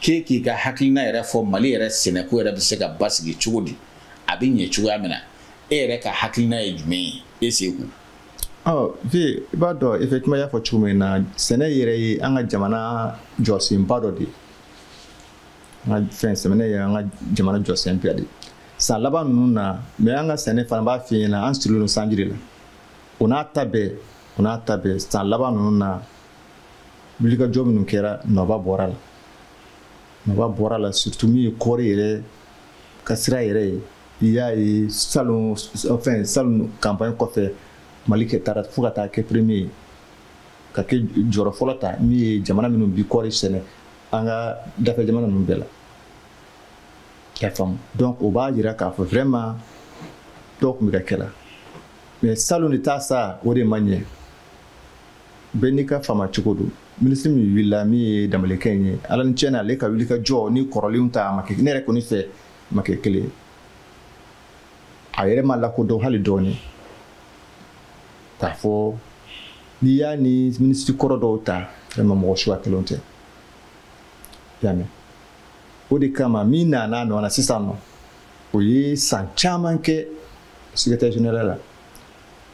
k'e k'i ka hakiliina yɛrɛ fɔ mali yɛrɛ sɛnɛko yɛrɛ bɛ se ka ba sigi cogo di a bɛ ɲɛ cogoya min na e yɛrɛ ka hakiliina ye jumɛn ye e segu vi i b'a dɔn i fɛ kuma y'a fɔ cogo min na sɛnɛ yɛrɛ ye an ka jamana jɔsenba dɔ de ye an ka fɛn sɛnɛ ye an ka jamana jɔsen bɛɛ de ye san laban ninnu na mɛ an ka sɛnɛ fana b'a fi ɲɛna an sirilen don sanji de la o n'a ta bɛɛ o n'a ta bɛɛ san laban ninnu na wulikajɔ minnu kɛra nɔba bɔra la nɔba bɔra la surtout min ye kɔɔri yɛrɛ ka sira yɛrɛ ye i y'a ye salon fɛn salon campagne kɔfɛ mali kɛ taara fo ka taa kɛ premier ye ka kɛ jɔyɔrɔ fɔlɔ ta min ye jamana minnu bi kɔɔri sɛnɛ an ka dafɛ jamana ninnu bɛɛ la y'a faamu donc o b'a jira k'a fɔ vraiment dɔw tun bɛ ka kɛra mais salon de t'a sa o de man ɲɛ bɛɛ n'i ka fama cogo don minisiri min wulila min ye damalekɛ in ye ala ni cɛ na ale ka wuli ka jɔ ni kɔrɔlenw ta a ma kɛ ne yɛrɛ kɔni fɛ ma kɛ kelen ye a yɛrɛ ma lakodɔn hali dɔɔnin k'a fɔ n'i y'a ni minisiri kɔrɔ dɔw ta ma mɔgɔ suya kelen tɛ y'a mɛn o de kama min nana nɔ na sisan nɔ o ye san caman kɛ secrétaire général la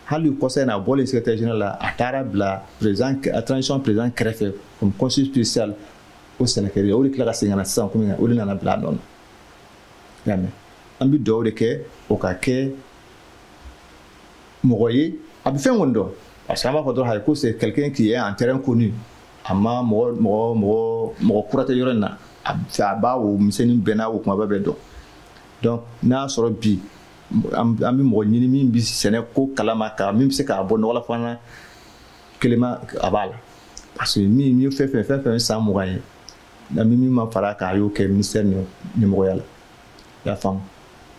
hali kɔsa in a bɔlen secrétaire général la a taara bila président a transition président kɛrɛfɛ comme conseil spécial o sɛnɛkɛri o de tila ka segin ka na sisan komi o de nana bila a nɔ na y'a mɛn an bɛ dugawu de kɛ o ka kɛ mɔgɔ ye a bɛ fɛn kɔni dɔn parce que an b'a fɔ dɔrɔn hayi ko c'est quelqu'un qui est en terrain connu a ma mɔgɔ mɔgɔ mɔgɔ mɔgɔ kura tɛ yɔrɔ in na a b'a wo misɛnnin bɛɛ n'a wo kumaba bɛɛ dɔn donc n'a y'a sɔrɔ bi an bɛ mɔgɔ ɲini min bɛ sɛnɛ ko kalama ka min bɛ se k'a bɔ nɔgɔla fana kelema a b'a la parce que min ye fɛn fɛn fɛn fɛn san mugan ye na min min ma fara k'a y'o kɛ ministère ɲɛmɔgɔya la i y'a faamu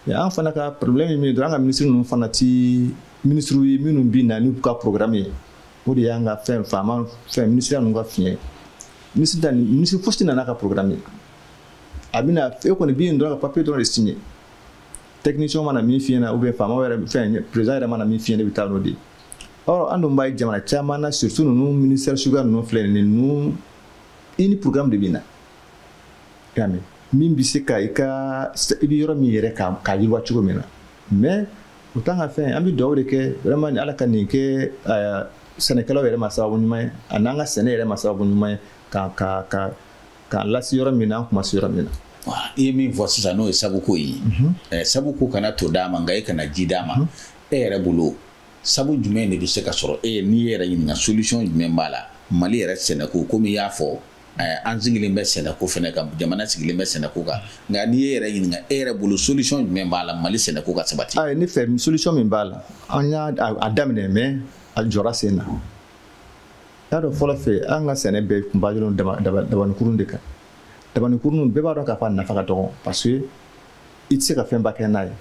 mɛ an fana ka problème ye min ye dɔrɔn an ka ministre ninnu fana ti ministre ye minnu bɛ na n'u ka programme ye o de y'an ka fɛn faama fɛn ministère ninnu ka fiɲɛ ministre ta ministre fosi nana ka programme ye a bɛna e kɔni bɛ yen dɔrɔn ka papier dɔrɔn de signer technicien mana min fiɲɛ na ou bien faamaw yɛrɛ fɛn président yɛrɛ mana min fiɲɛ ne bɛ taa n'o de ye ɔrɔ an dun b'a ye jamana caman na surtout ninnu ministère suguya ninnu filɛ nin ye ninnu i ni programme de bɛ na y'a mɛn min bɛ se ka i ka i bɛ yɔrɔ min yɛrɛ ka ka yiriwa cogo min na mais o t'an ka fɛn an bɛ dugawu de kɛ vraiment ni ala ka nin kɛ sɛnɛkɛlaw yɛrɛ ma sababu ɲuman ye a n'an ka sɛnɛ yɛrɛ ma sababu ɲuman ye ka ka ka K'a lase yɔrɔ min na an tun ma se yɔrɔ min na. I ye min fɔ sisan n'o ye sabu ko ye. Unhun. Ɛ sabu ko kana to d'a ma nka e kana ji d'a ma. Unhun. E yɛrɛ bolo sabu jumɛn de bɛ se ka sɔrɔ e n'i yɛrɛ ɲininka solution jumɛn b'a la Mali yɛrɛ sɛnɛko komi i y'a fɔ ɛ an sigilen bɛ sɛnɛko fana kan jamana sigilen bɛ sɛnɛko kan nka n'i ye yɛrɛ ɲininka e yɛrɛ bolo solution jumɛn b'a la Mali sɛnɛko ka sabati. A ye ne fɛ solution min b'a la an y'a a daminɛ mais a jɔra sen na. y'a dɔn fɔlɔ fɛ an ka sɛnɛ bɛɛ tun b'a dɔrɔn dabanikurun de kan dabanikurun bɛɛ b'a dɔn k'a fɔ a nafa ka dɔgɔn parce que i tɛ se ka fɛnba kɛ n'a ye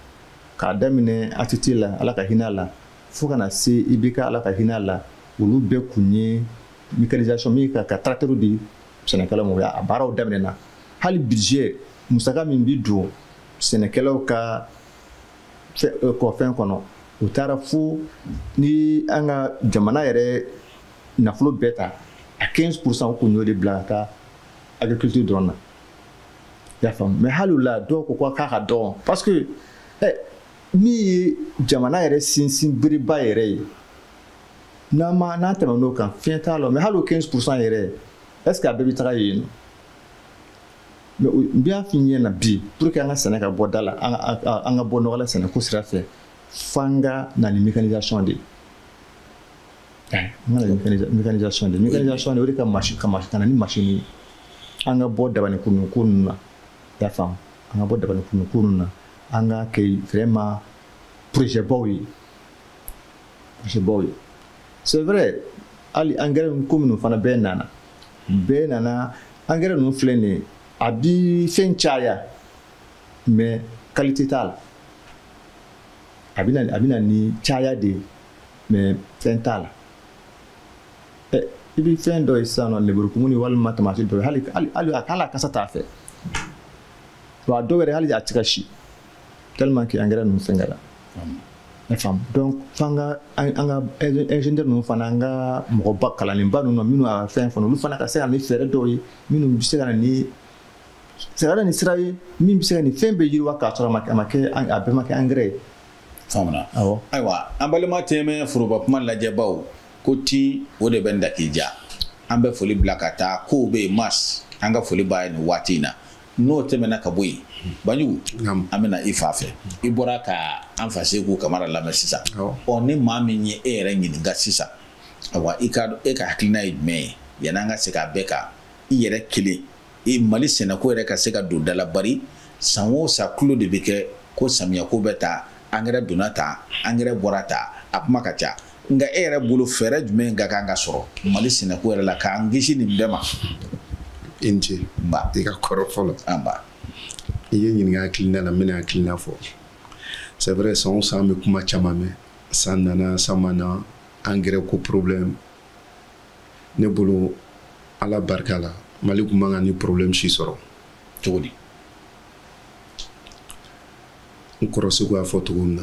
k'a daminɛ atiti la ala ka hinɛ la fo kana se i bɛ ka ala ka hinɛ la olu bɛɛ kun ye mécanisation min ka ka tracteur di sɛnɛkɛlaw ma a baaraw daminɛna hali budget musaka min bi don sɛnɛkɛlaw ka kɔfɛn kɔnɔ u taara fo ni an ka jamana yɛrɛ nafolo bɛɛ ta a 15 pourcent u kun y'o de bila ka taa agriculture dɔrɔn na i y'a faamu mais hali o la dɔw ko k'a ka dɔgɔn parce que eh, min ye jamana yɛrɛ sinsin bereba yɛrɛ ye n'an ma n'an tɛmɛn'o kan fiɲɛ t'a la mais hali o 15 pourcent yɛrɛ est ce que a bɛɛ bɛ taga yen nɔ mɛ n b'a f'i ɲɛ na bi pour que an ka sɛnɛ ka bɔ da la an ka bɔ nɔgɔla sɛnɛko sira fɛ f'an ka na ni mécanisation de ye an ka na ni mécanisation de ye mécanisation de o de ka masi ka masi ka na ni masini ye an ka bɔ dabani kunun ko ninnu na y'a faamu an ka bɔ dabani kunun ko ninnu na an ka kɛ vraiment projet baw ye projet baw ye c'est vrai hali angɛrɛ ko minnu fana bɛɛ nana bɛɛ nana angɛrɛ ninnu filɛ nin ye a bi fɛn caya mɛ kalite t'a la a bɛna a bɛna ni caya de ye mɛ fɛn t'a la ɛ i bɛ fɛn dɔ ye sisan nɔ leburukumu ni walima tamati dɔ ye hali hali a k'a la kasa t'a fɛ wa a dɔw yɛrɛ hali a tɛ ka si tellement que angɛrɛ ninnu fɛn kɛra ne faamu donc f'an ka an ka ingénieur ninnu fana an ka mɔgɔba kalanlenba ninnu minnu a fɛn fana olu fana ka se ka ni fɛɛrɛ dɔw ye minnu bɛ se ka na ni sariya ni sira ye min bɛ se ka nin fɛn bɛɛ yiriwa k'a sɔrɔ a ma kɛ a bɛɛ ma kɛ angɛrɛ ye faamuna awɔ ayiwa an balima tɛmɛ foroba kuma lajɛbaw ko tin o de bɛ n dakija an bɛ foli bila ka taa kow bɛ yen mas an ka foli b'a ye nin waati in na n'o tɛmɛna ka bɔ yen banjugu an bɛna i fa fɛ i bɔra ka an fa segu kamara lamɛn sisan ɔ ni maa min ye e yɛrɛ ɲininka sisan awa i ka e ka hakilina ye jumɛn ye yanni an ka se k'a bɛɛ kan i yɛrɛ kelen i mali sɛnɛko yɛrɛ ka se ka don dalabari san o sa tulo de bɛ kɛ ko samiyɛko bɛ ta angɛrɛ donna ta angɛrɛ bɔra ta a kuma ka ca nka e yɛrɛ bolo fɛɛrɛ jumɛn ka kan ka sɔrɔ mali sɛnɛko yɛrɛ la k'an kisi nin bɛɛ ma i ni ce nba i ka kɔrɔ fɔlɔ anba i ye ɲininka hakilina na n bɛna hakilina fɔ c'est vrai san o san an bɛ kuma caman mɛn san nana san ma na angɛrɛ ko problème ne bolo ala barika la mali tun man ka ni problème si sɔrɔ cogo di n kɔrɔseko y'a fɔ cogo min na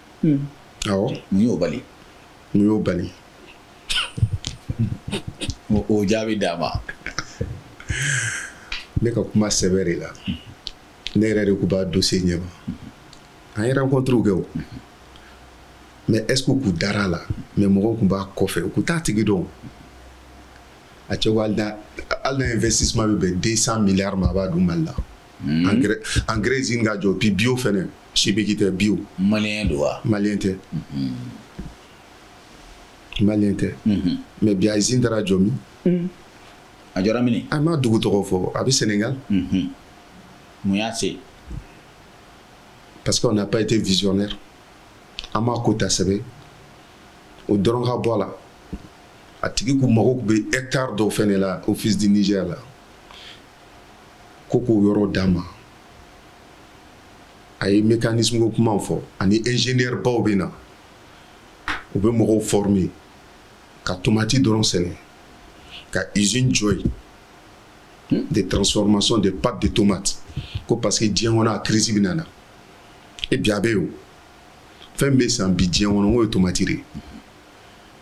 Hmm. awɔ. mun y'o bali. mun y'o bali. o jaabi d'a ma. ne ka kuma sɛbɛ de la ne yɛrɛ de tun b'a dossier ɲɛma an ye rencontre kɛ o mɛ est ce que u kun dara a la mɛ mɔgɔw tun b'a kɔfɛ u kun t'a tigi dɔn a cɛ ko hali n'a hali n'a investissement bɛ bɛn 200 milliards ma a b'a dun mali la engrais usine ka jɔ bi bio fɛnɛ sebeki tɛ bio maliyɛn don wa maliyɛn tɛ mhm. maliyɛn tɛ mhm. mɛ bi a usine taara jɔ min mhm. a jɔra mini a ma dugu tɔgɔ fɔ a bɛ senegal mun y'a se parce qu'on n'a pas été visionnaire an m'a ko ta sɛbɛ o dɔrɔn ka bɔ a la a tigi k'u mago tun bɛ hectare dɔw fɛnɛ la office du niger la ko k'o yɔrɔ d'a ma a ye mécanisme ko kumaw fɔ ani ingénieur baw bɛ na u bɛ mɔgɔw former ka tomati dɔrɔn sɛnɛ ka usine jɔ yen hmm? de transformation de pâte de tomate ko parce que diɲɛ kɔnɔ a crise bɛ na na e bi a bɛ yen o fɛn bɛ san bi diɲɛ kɔnɔ n k'o ye tomati de ye.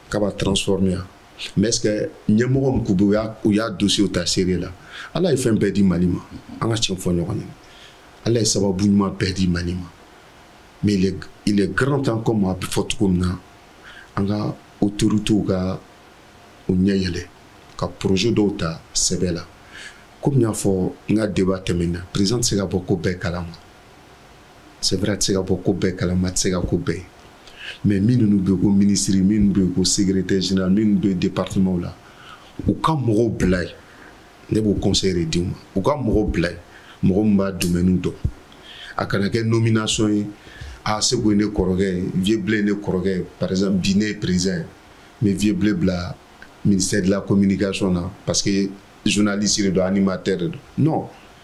k'a b'a transformer yan mais est ce que ɲɛmɔgɔ min k'u bɛ u y'a u y'a dossier ta seere la ala ye fɛn bɛɛ di mali ma an ka tiɲɛ fɔ ɲɔgɔn ye ala ye sababu ɲuman bɛɛ di mali ma mais il est, il est grand temps comme a bɛ fɔ cogo min na an ka autorités ka u ɲɛ yɛlɛ ka projet dɔw ta sɛbɛ la komi n y'a fɔ n ka débat tɛmɛna président tɛ se ka bɔ ko bɛɛ kalama c'est vrai a tɛ se ka bɔ ko bɛɛ kalama a tɛ se ka ko bɛɛ mais min ninnu bɛ ko minisiri minnu bɛ ko secrétaire général minnu bɛ département la u ka mɔgɔw bila yen ne b'o conseil de di u ma u ka mɔgɔw bila yen mɔgɔ min b'a domaine dɔn a kana kɛ nomination ye a seko ye ne kɔrɔkɛ ye vieux blé ye ne kɔrɔkɛ ye par exemple bi ne ye président ye mais vieux blé bila ministère de la communication na parce que journaliste de don animateur de don non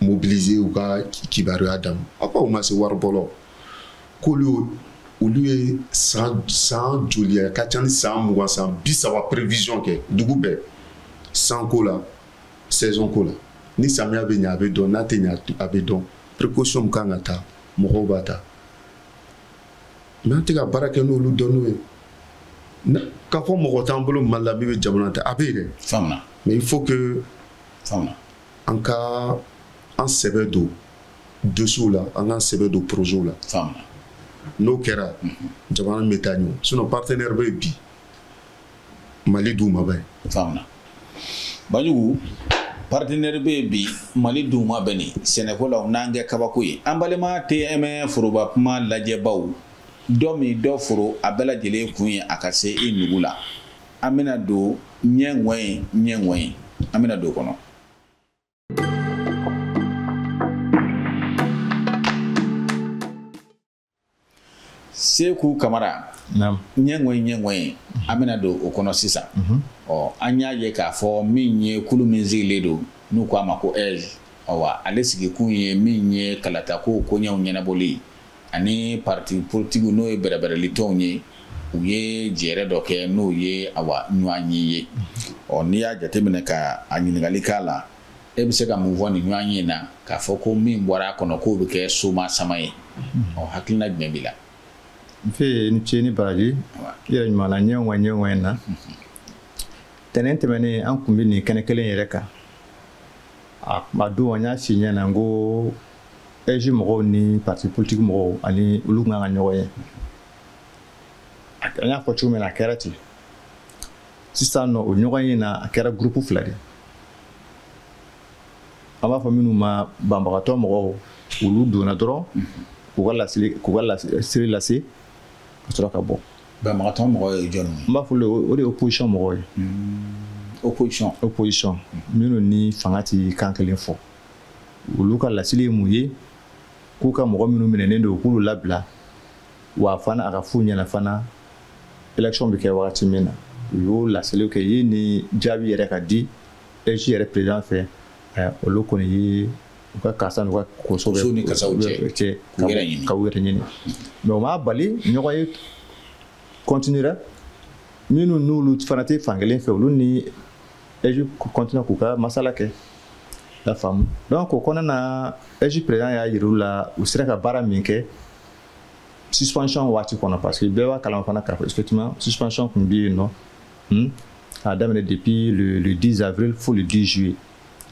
mobiliser u ka kibaruya d'a ma a ko u ma se wari bɔlɔ k'olu olu ye san san joliya ka ca ni san mugan san bi saba prévision kɛ dugu bɛɛ sanko la saison ko la ni samiya bɛ ɲa a bɛ dɔn n'a tɛ ɲa a bɛ dɔn précaution min kan ka ta mɔgɔw b'a ta mɛ an tɛ ka baara kɛ n'olu dɔnniw ye k'a fɔ mɔgɔ t'an bolo mali la min bɛ jamana ta a bɛ yen dɛ mɛ il faut que an ka an sɛbɛ don dosiw la an k'an sɛbɛ don porozow la n'o kɛra mhm. jamana bɛ taa ɲɔ sinɔn partenaire bɛ bi mali du ma bɛn bajugu partenaire bɛ yen bi mali du ma bɛn nin sɛnɛko la n'an kɛ kabako ye an balima tmɛ foroba kuma lajɛbaw dɔ min dɔ foro a bɛɛ lajɛlen kun ye a ka se i nugu la an bɛna don ɲɛ ŋɔn ye ɲɛ ŋɔn ye an bɛna don o kɔnɔ seku kamara ɲɛ ŋɔn ye ɲɛ ŋɔn ye an bɛna don o kɔnɔ sisan mhm. ɔ an y'a ye k'a fɔ min ye kulu min sigilen don n'u ko a ma ko ɛz awa ale sigikun ye min ye kalatakow koɲɛw ɲɛnabɔli ani pati porotigiw n'o ye bɛrɛbrɛli tɔnw ye u ye jɛrɛ dɔ kɛ n'o ye a ɲɔgɔn ye ye ɔ n'i y'a jateminɛ ka a ɲininkakali k'a la e bɛ se ka mun fɔ nin ɲɔgɔn ye na k'a fɔ ko min bɔra a kɔnɔ k'o bɛ kɛ soma sama ye ɔ hakiliina jumɛn bɛ la n fɛ ni ce ni baraji i yɛrɛ ɲuman na ɲɛ ɲɛ ɲɔgɔn in na tɛnɛn tɛmɛnen an tun bɛ nin kɛnɛ kelen yɛrɛ kan a don an y'a si ɲɛ na n ko ɛji mɔgɔw ni parti politique mɔgɔw ani olu kun kan ka ɲɔgɔn ye an y'a fɔ cogo min na a kɛra ten sisan nɔ o ɲɔgɔn ye na a kɛra gurupu fila de an b'a fɔ minnu ma banbagatɔ mɔgɔw olu donna dɔrɔn k'u ka laseli k'u ka laseli lase ka sɔrɔ ka bɔ banbagatɔ mɔgɔ ye jɔni ye n b'a fɔ o de ye opposition mɔgɔ ye opposition opposition minnu ni fanga ti kan kelen fɔ olu ka lasili ye mun ye k'u ka mɔgɔ minnu minɛnen don k'olu labila wa fana a ka f'u ɲɛna fana election bɛ kɛ wagati min na u y'o laseliw kɛ ye ni jaabi yɛrɛ ka di eji yɛrɛ president fɛ eh, olu kɔni ye u ka karisa n'u ka koso bɛ Kosow ni kasaw cɛ. bɛ- cɛ K'u yɛrɛ ɲini. ka u yɛrɛ ɲini mais u m'a bali ɲɔgɔn ye continuera minnu n'olu fana tɛ fankelen fɛ olu ni eju kɔntina k'u ka masala kɛ la faamu donc o kɔnɔna na eju président y'a yir'u la u sera ka baara min kɛ suspension waati kɔnɔ parce que bɛɛ b'a kalama fana k'a fɔ effectivement suspension tun bɛ yen nɔ hmm? a daminɛ depuis le, le 10 avril fo le 10 juillet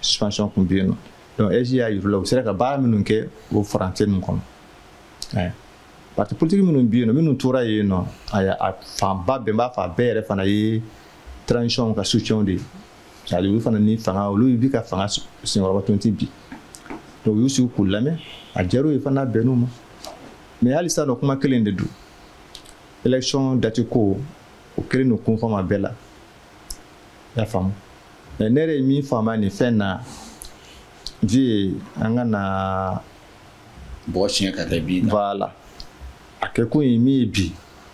suspension tun bɛ yen nɔ donc eju y'a yir'u la u sera ka baara minnu kɛ o farancɛ ninnu kɔnɔ eh. parti politique minnu bɛ yen nɔ minnu tora yen nɔ a fanba bɛɛ b'a fɔ a bɛɛ yɛrɛ fana ye transition ka soutien de ye olu fana ni fanga olu bi ka fanga senkɔrɔba tonti bi donc u y'u sigi k'u lamɛn a diyar'u ye fana bɛnn'u ma mais hali sisan nɔ kuma kelen de don élection dati ko o kelen don kunfɔ ma bɛɛ la y'a faamu mais ne yɛrɛ ye min faama nin fɛn na ji ye an ka na bɔgɔ siɲɛ ka kɛ bin na voilà a kɛkun ye min ye bi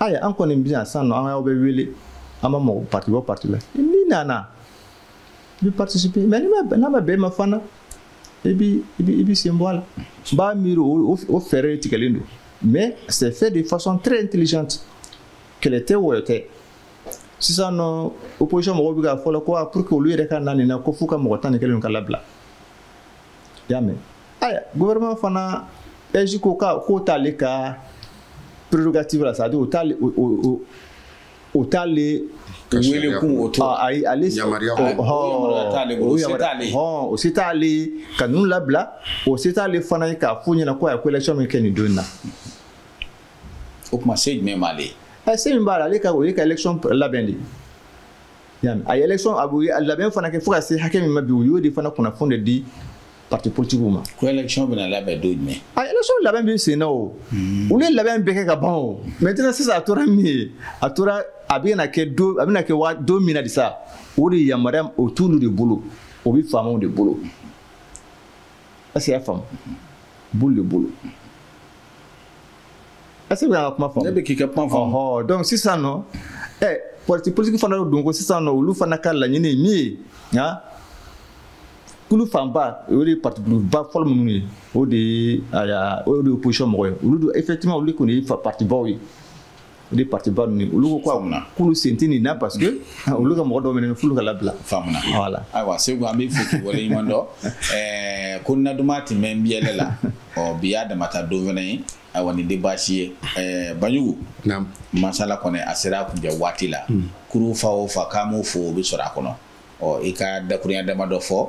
ayiwa an kɔni bi yan sisan nɔ an y'aw bɛ wele an b'a mɔgɔ parti bɔ parti la n'i nana i bɛ participer mɛ n'a ma bɛn i ma fana i bɛ i bɛ i bɛ sen bɔ a la n b'a miiri o o fɛɛrɛ de tigɛlen don mɛ c'est fait de façon très intelligente kɛlɛ tɛ wɔyɔ tɛ sisan nɔ opposition mɔgɔw bɛ ka fɔ la ko pour que olu yɛrɛ ka na nin na ko f'u ka mɔgɔ tan ni kelen ka labila. i y'a mɛn ayiwa gouvernement fana ɛji ko ka k'o t'ale ka prerogative la c'est à dire o t'ale o o o t'ale wele kun o to ayi ale o se t'ale ka ninnu labila o se t'ale fana ye k'a f'u ɲɛna ko a ye ko election min kɛ nin don in na o tuma se jumɛn b'ale ye ɛ se min b'a la ale ka o ye ka election labɛn de ye yami a ye élection a b'u ye a labɛn fana kɛ fo ka se hakɛ min ma bi u y'o de fana kunnafoni de di parti politigiw ma ko élection bɛna labɛn don jumɛn a élection labɛn bɛ sen na o hmm. olu ye labɛn bɛɛ kɛ ka ban o maintenant sisan a tora min ye a tora a bɛna kɛ don a bɛna kɛ wa don min na de sa o de yamaruya o t'olu de bolo o bɛ faamaw de bolo est-ce que y'a faamu b'olu de bolo ɛsɛ bɛ ka kuma fɔ ne bɛ k'i ka kuma fɔ ɔhɔ donc sisan nɔ ɛ pɔliti politiki fana don ko sisan nɔ olu fana ka laɲini min ye nka kulu fanba o de ye partiba fɔlɔ minnu ye o de ye o de ye opposition mɔgɔ ye olu don effectivement olu kɔni ye partibaw ye o de patiba ninnu olu ko ko munna k'olu sen tɛ nin na parce que mm. olu ka mɔgɔ dɔw minɛ f'olu ka labila faamuna voilà ayiwa segu an bɛ fo k'i wale ɲuman dɔn eh, ko naduma tɛ mɛn biyɛlɛ la ɔ bi y'a damata don fɛnɛ ye ayiwa nin de baasi ye eh, baɲugu masala kɔni a sera a kunjɛ waati la mm. kuru fa o fa k'an b'o fo o bɛ sɔrɔ a kɔnɔ ɔ i ka dakurunya dama dɔ fɔ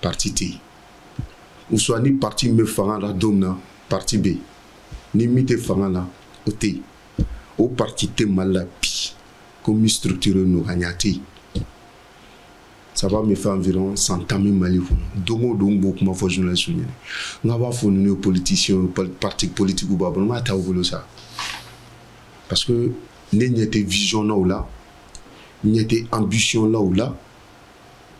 parti tɛ yen ou soit ni parti min bɛ fanga la don min na parti bɛ yen ni min tɛ fanga la o tɛ yen o parti tɛ mali la bi ko min structure don ka ɲa tɛ yen ça va me faire environ san tan bɛ mali kɔnɔ don o don b'o kuma fɔ journaliste ɲɛna n k'a b'a fɔ ninnu ye politicien ye parti politique b'a bolo n b'a ta u bolo sa parce que ne ɲɛ tɛ vision na u la n ɲɛ tɛ ambition na u la.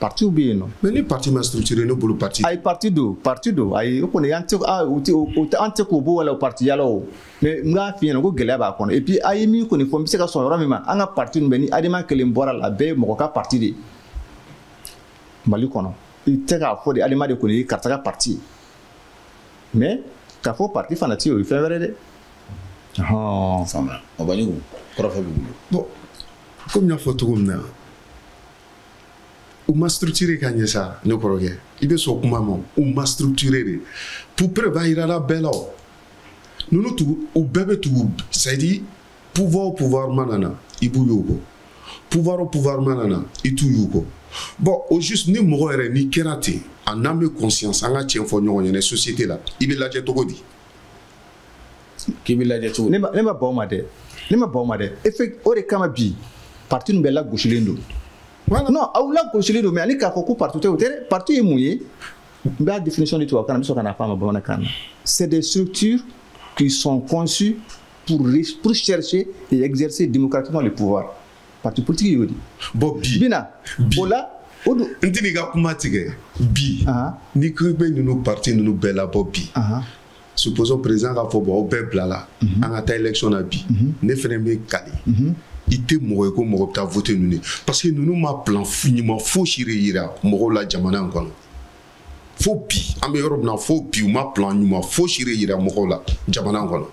Pati bɛ yen nɔ mɛ ni pati ma suruti ne bolo pati a ye pati don pati don a o kɔni an tɛ k'o bɔ la patiyala o mɛ n b'a fi ɲɛna ko gɛlɛya b'a kɔnɔ ipi a ye min kɔni fɔ n bɛ se ka sɔn yɔrɔ min ma an ka pati bɛ ni adamama kelen bɔra la a bɛɛ ye mɔgɔ ka pati de ye mali kɔnɔ i tɛ k'a fɔ de adama de kɔni ye karisa ka pati mɛ ka fɔ pati fana tɛ o ye fɛn wɛrɛ dɛ hɔn kɔmi y'a fɔ cogo min na u ma structure ka ɲɛ sa ne kɔrɔkɛ i bɛ sɔn kuma ma u ma structure de pupere b'a yirala bɛɛ la o ninnu tugu u bɛɛ bɛ tugu sadi pouvoir o pouvoir ma nana i b'u y'o kɔ pouvoir o pouvoir ma nana i t'u y'u kɔ bɔn au juste ni mɔgɔ yɛrɛ n'i kɛra ten a n'an bɛ conscience an ka tiɲɛ fɔ ɲɔgɔn ɲɛna société la i bɛ lajɛ cogo di k'i bɛ lajɛ cogo ne ma baw ma dɛ ne ma baw ma dɛ e fɛ o de kama bi parti ninnu bɛɛ lagosilen don non aw lagosilen don mɛ ani k'a fɔ ko parti tɛ o tɛ dɛ parti ye mun ye n b'a définition di tubabukan na n bɛ sɔrɔ ka na fɔ a ma bamanankan na c'est des structures qui sont conçues pour, pour chercher et exercer démocratiquement le pouvoir parti politique y'o de bɔn bi bina o la o don n tɛna i ka kuma tigɛ bi n'i ko i bɛ ninnu parti ninnu bɛɛ labɔ bi supposons président k'a fɔ bɔn aw bɛɛ bilala mhm. an ka taa élection na bi mhm. ne fɛnɛ bɛ kali mhm. i tɛ mɔgɔ ye ko mɔgɔ bɛ taa vote ninnu ye parce que ninnu ma plan ɲuman fosi de yira mɔgɔw la jamana in kɔnɔ fo bi an bɛ yɔrɔ min na fo bi u ma plan ɲuman fosi de yira mɔgɔw la jamana in kɔnɔ.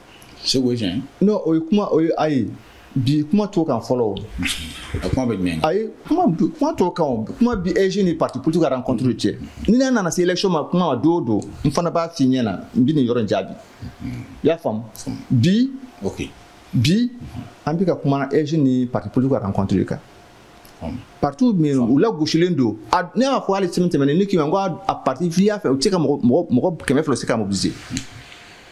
seko tiɲɛ. non o ye kuma o ye ayi. bi kuma t'o kan fɔlɔ o a kuma bɛ jumɛn ayi kuma kuma t'o kan o kuma bi eji ni parti politique rencontre de cɛ ni ne nana se élection ma kuma ma don o don n fana b'a f'i ɲɛna n bɛ nin yɔrɔ in jaabi i y'a faamu bi okay. bi an bɛ ka kuma eji ni parti politique rencontre de kan partout min u lagosilen don ne y'a fɔ hali semaine tɛmɛnen ne k'i ma n ko a parti f'i y'a fɛ u tɛ se ka mɔgɔ mɔgɔ kɛmɛ fila se ka mobiliser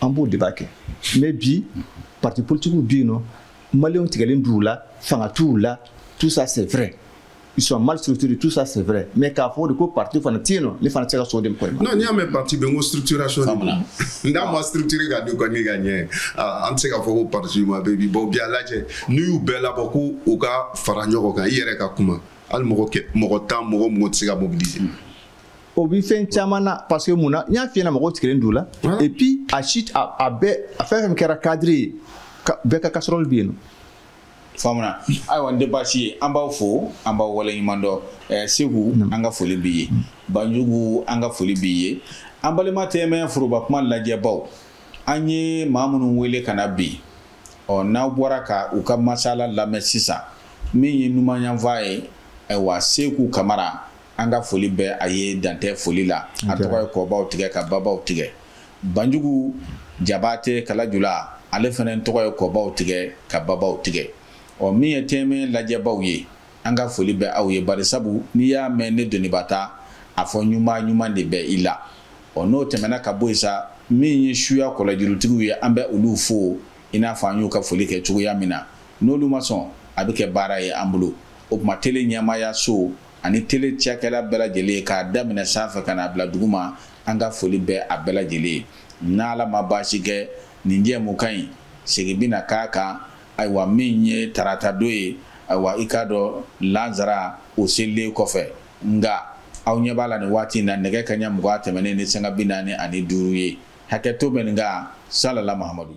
an b'o de b'a kɛ mais bi parti politique bɛ yen nɔ maliyɛnw tigɛlen d'u la fanga t'u la tout ça c'est vrai ils sont mal structurés tout ça c'est vrai mais k'a fɔ de ko parti fana tɛ yen nɔ ne fana tɛ se ka so de kɔni non n'i y'a mɛn parti bɛ n ko structuration de n'a ma structurer ka di kɔni ka ɲɛ an tɛ se k'a fɔ ko parti ma bɛ bi bon bi a lajɛ n'u y'u bɛɛ labɔ ko u ka fara ɲɔgɔn kan i yɛrɛ ka kuma hali mɔgɔ mɔgɔ tan mɔgɔ mɔgɔ tɛ se ka mobiliser o bi fɛn caman na parce que mun na n y'a fiyɛ na mɔgɔw tigɛlen don la et puis a si a bɛɛ a fɛn fɛn kɛra cadre ye bɛɛ ka kasɔrɔli bɛ yen nɔ faamuna ayiwa n tɛ baasi ye an b'aw fo an b'aw waleɲuman dɔ eh, segu an ka foli b'i ye banjugu an ka foli b'i ye an balima tɛmɛ foroba kuma lajɛbaw an ye maa minnu wele ka na bi ɔ n'aw bɔra ka u ka masala lamɛn sisan min ye numanyanfa ye ayiwa seku kamara an ka foli bɛɛ a ye dantɛ foli la a tɔgɔ ye kɔbaw tigɛ ka babaw tigɛ banjugu jaba tɛ kala jula ale fana tɔgɔ ye kɔbaw tigɛ ka babaw tigɛ ɔ min ye tɛmɛ lajɛbaw ye an ka foli bɛ aw ye barisabu n'i y'a mɛn ne dɔnniba ta a fɔ ɲuman ɲuman de bɛ i la ɔ n'o tɛmɛna ka bɔ sa min ye suya kɔlɔjurutigiw ye an bɛ olu fo i n'a fɔ an y'u ka foli kɛ cogoya min na n'olu ma sɔn a bɛ kɛ baara ye an bolo o tuma t ɲɛmaaya so ani tele cakɛla bɛɛ lajɛlen ye k'a daminɛ sanfɛ ka n'a bila duguma an ka foli bɛɛ a bɛɛ lajɛlen ye n'ala ma baasi kɛ nin jɛ mun ka ɲi segin bɛna k'a kan ayiwa min ye tarata don ye ayiwa i k'a dɔn lansara o selilen kɔfɛ nka aw ɲɛ b'a la nin waati in na nɛgɛ ka ɲɛ mugan tɛmɛnen ni sanga bi naani ani duuru ye hakɛ to bɛ nin kan salala mahamadu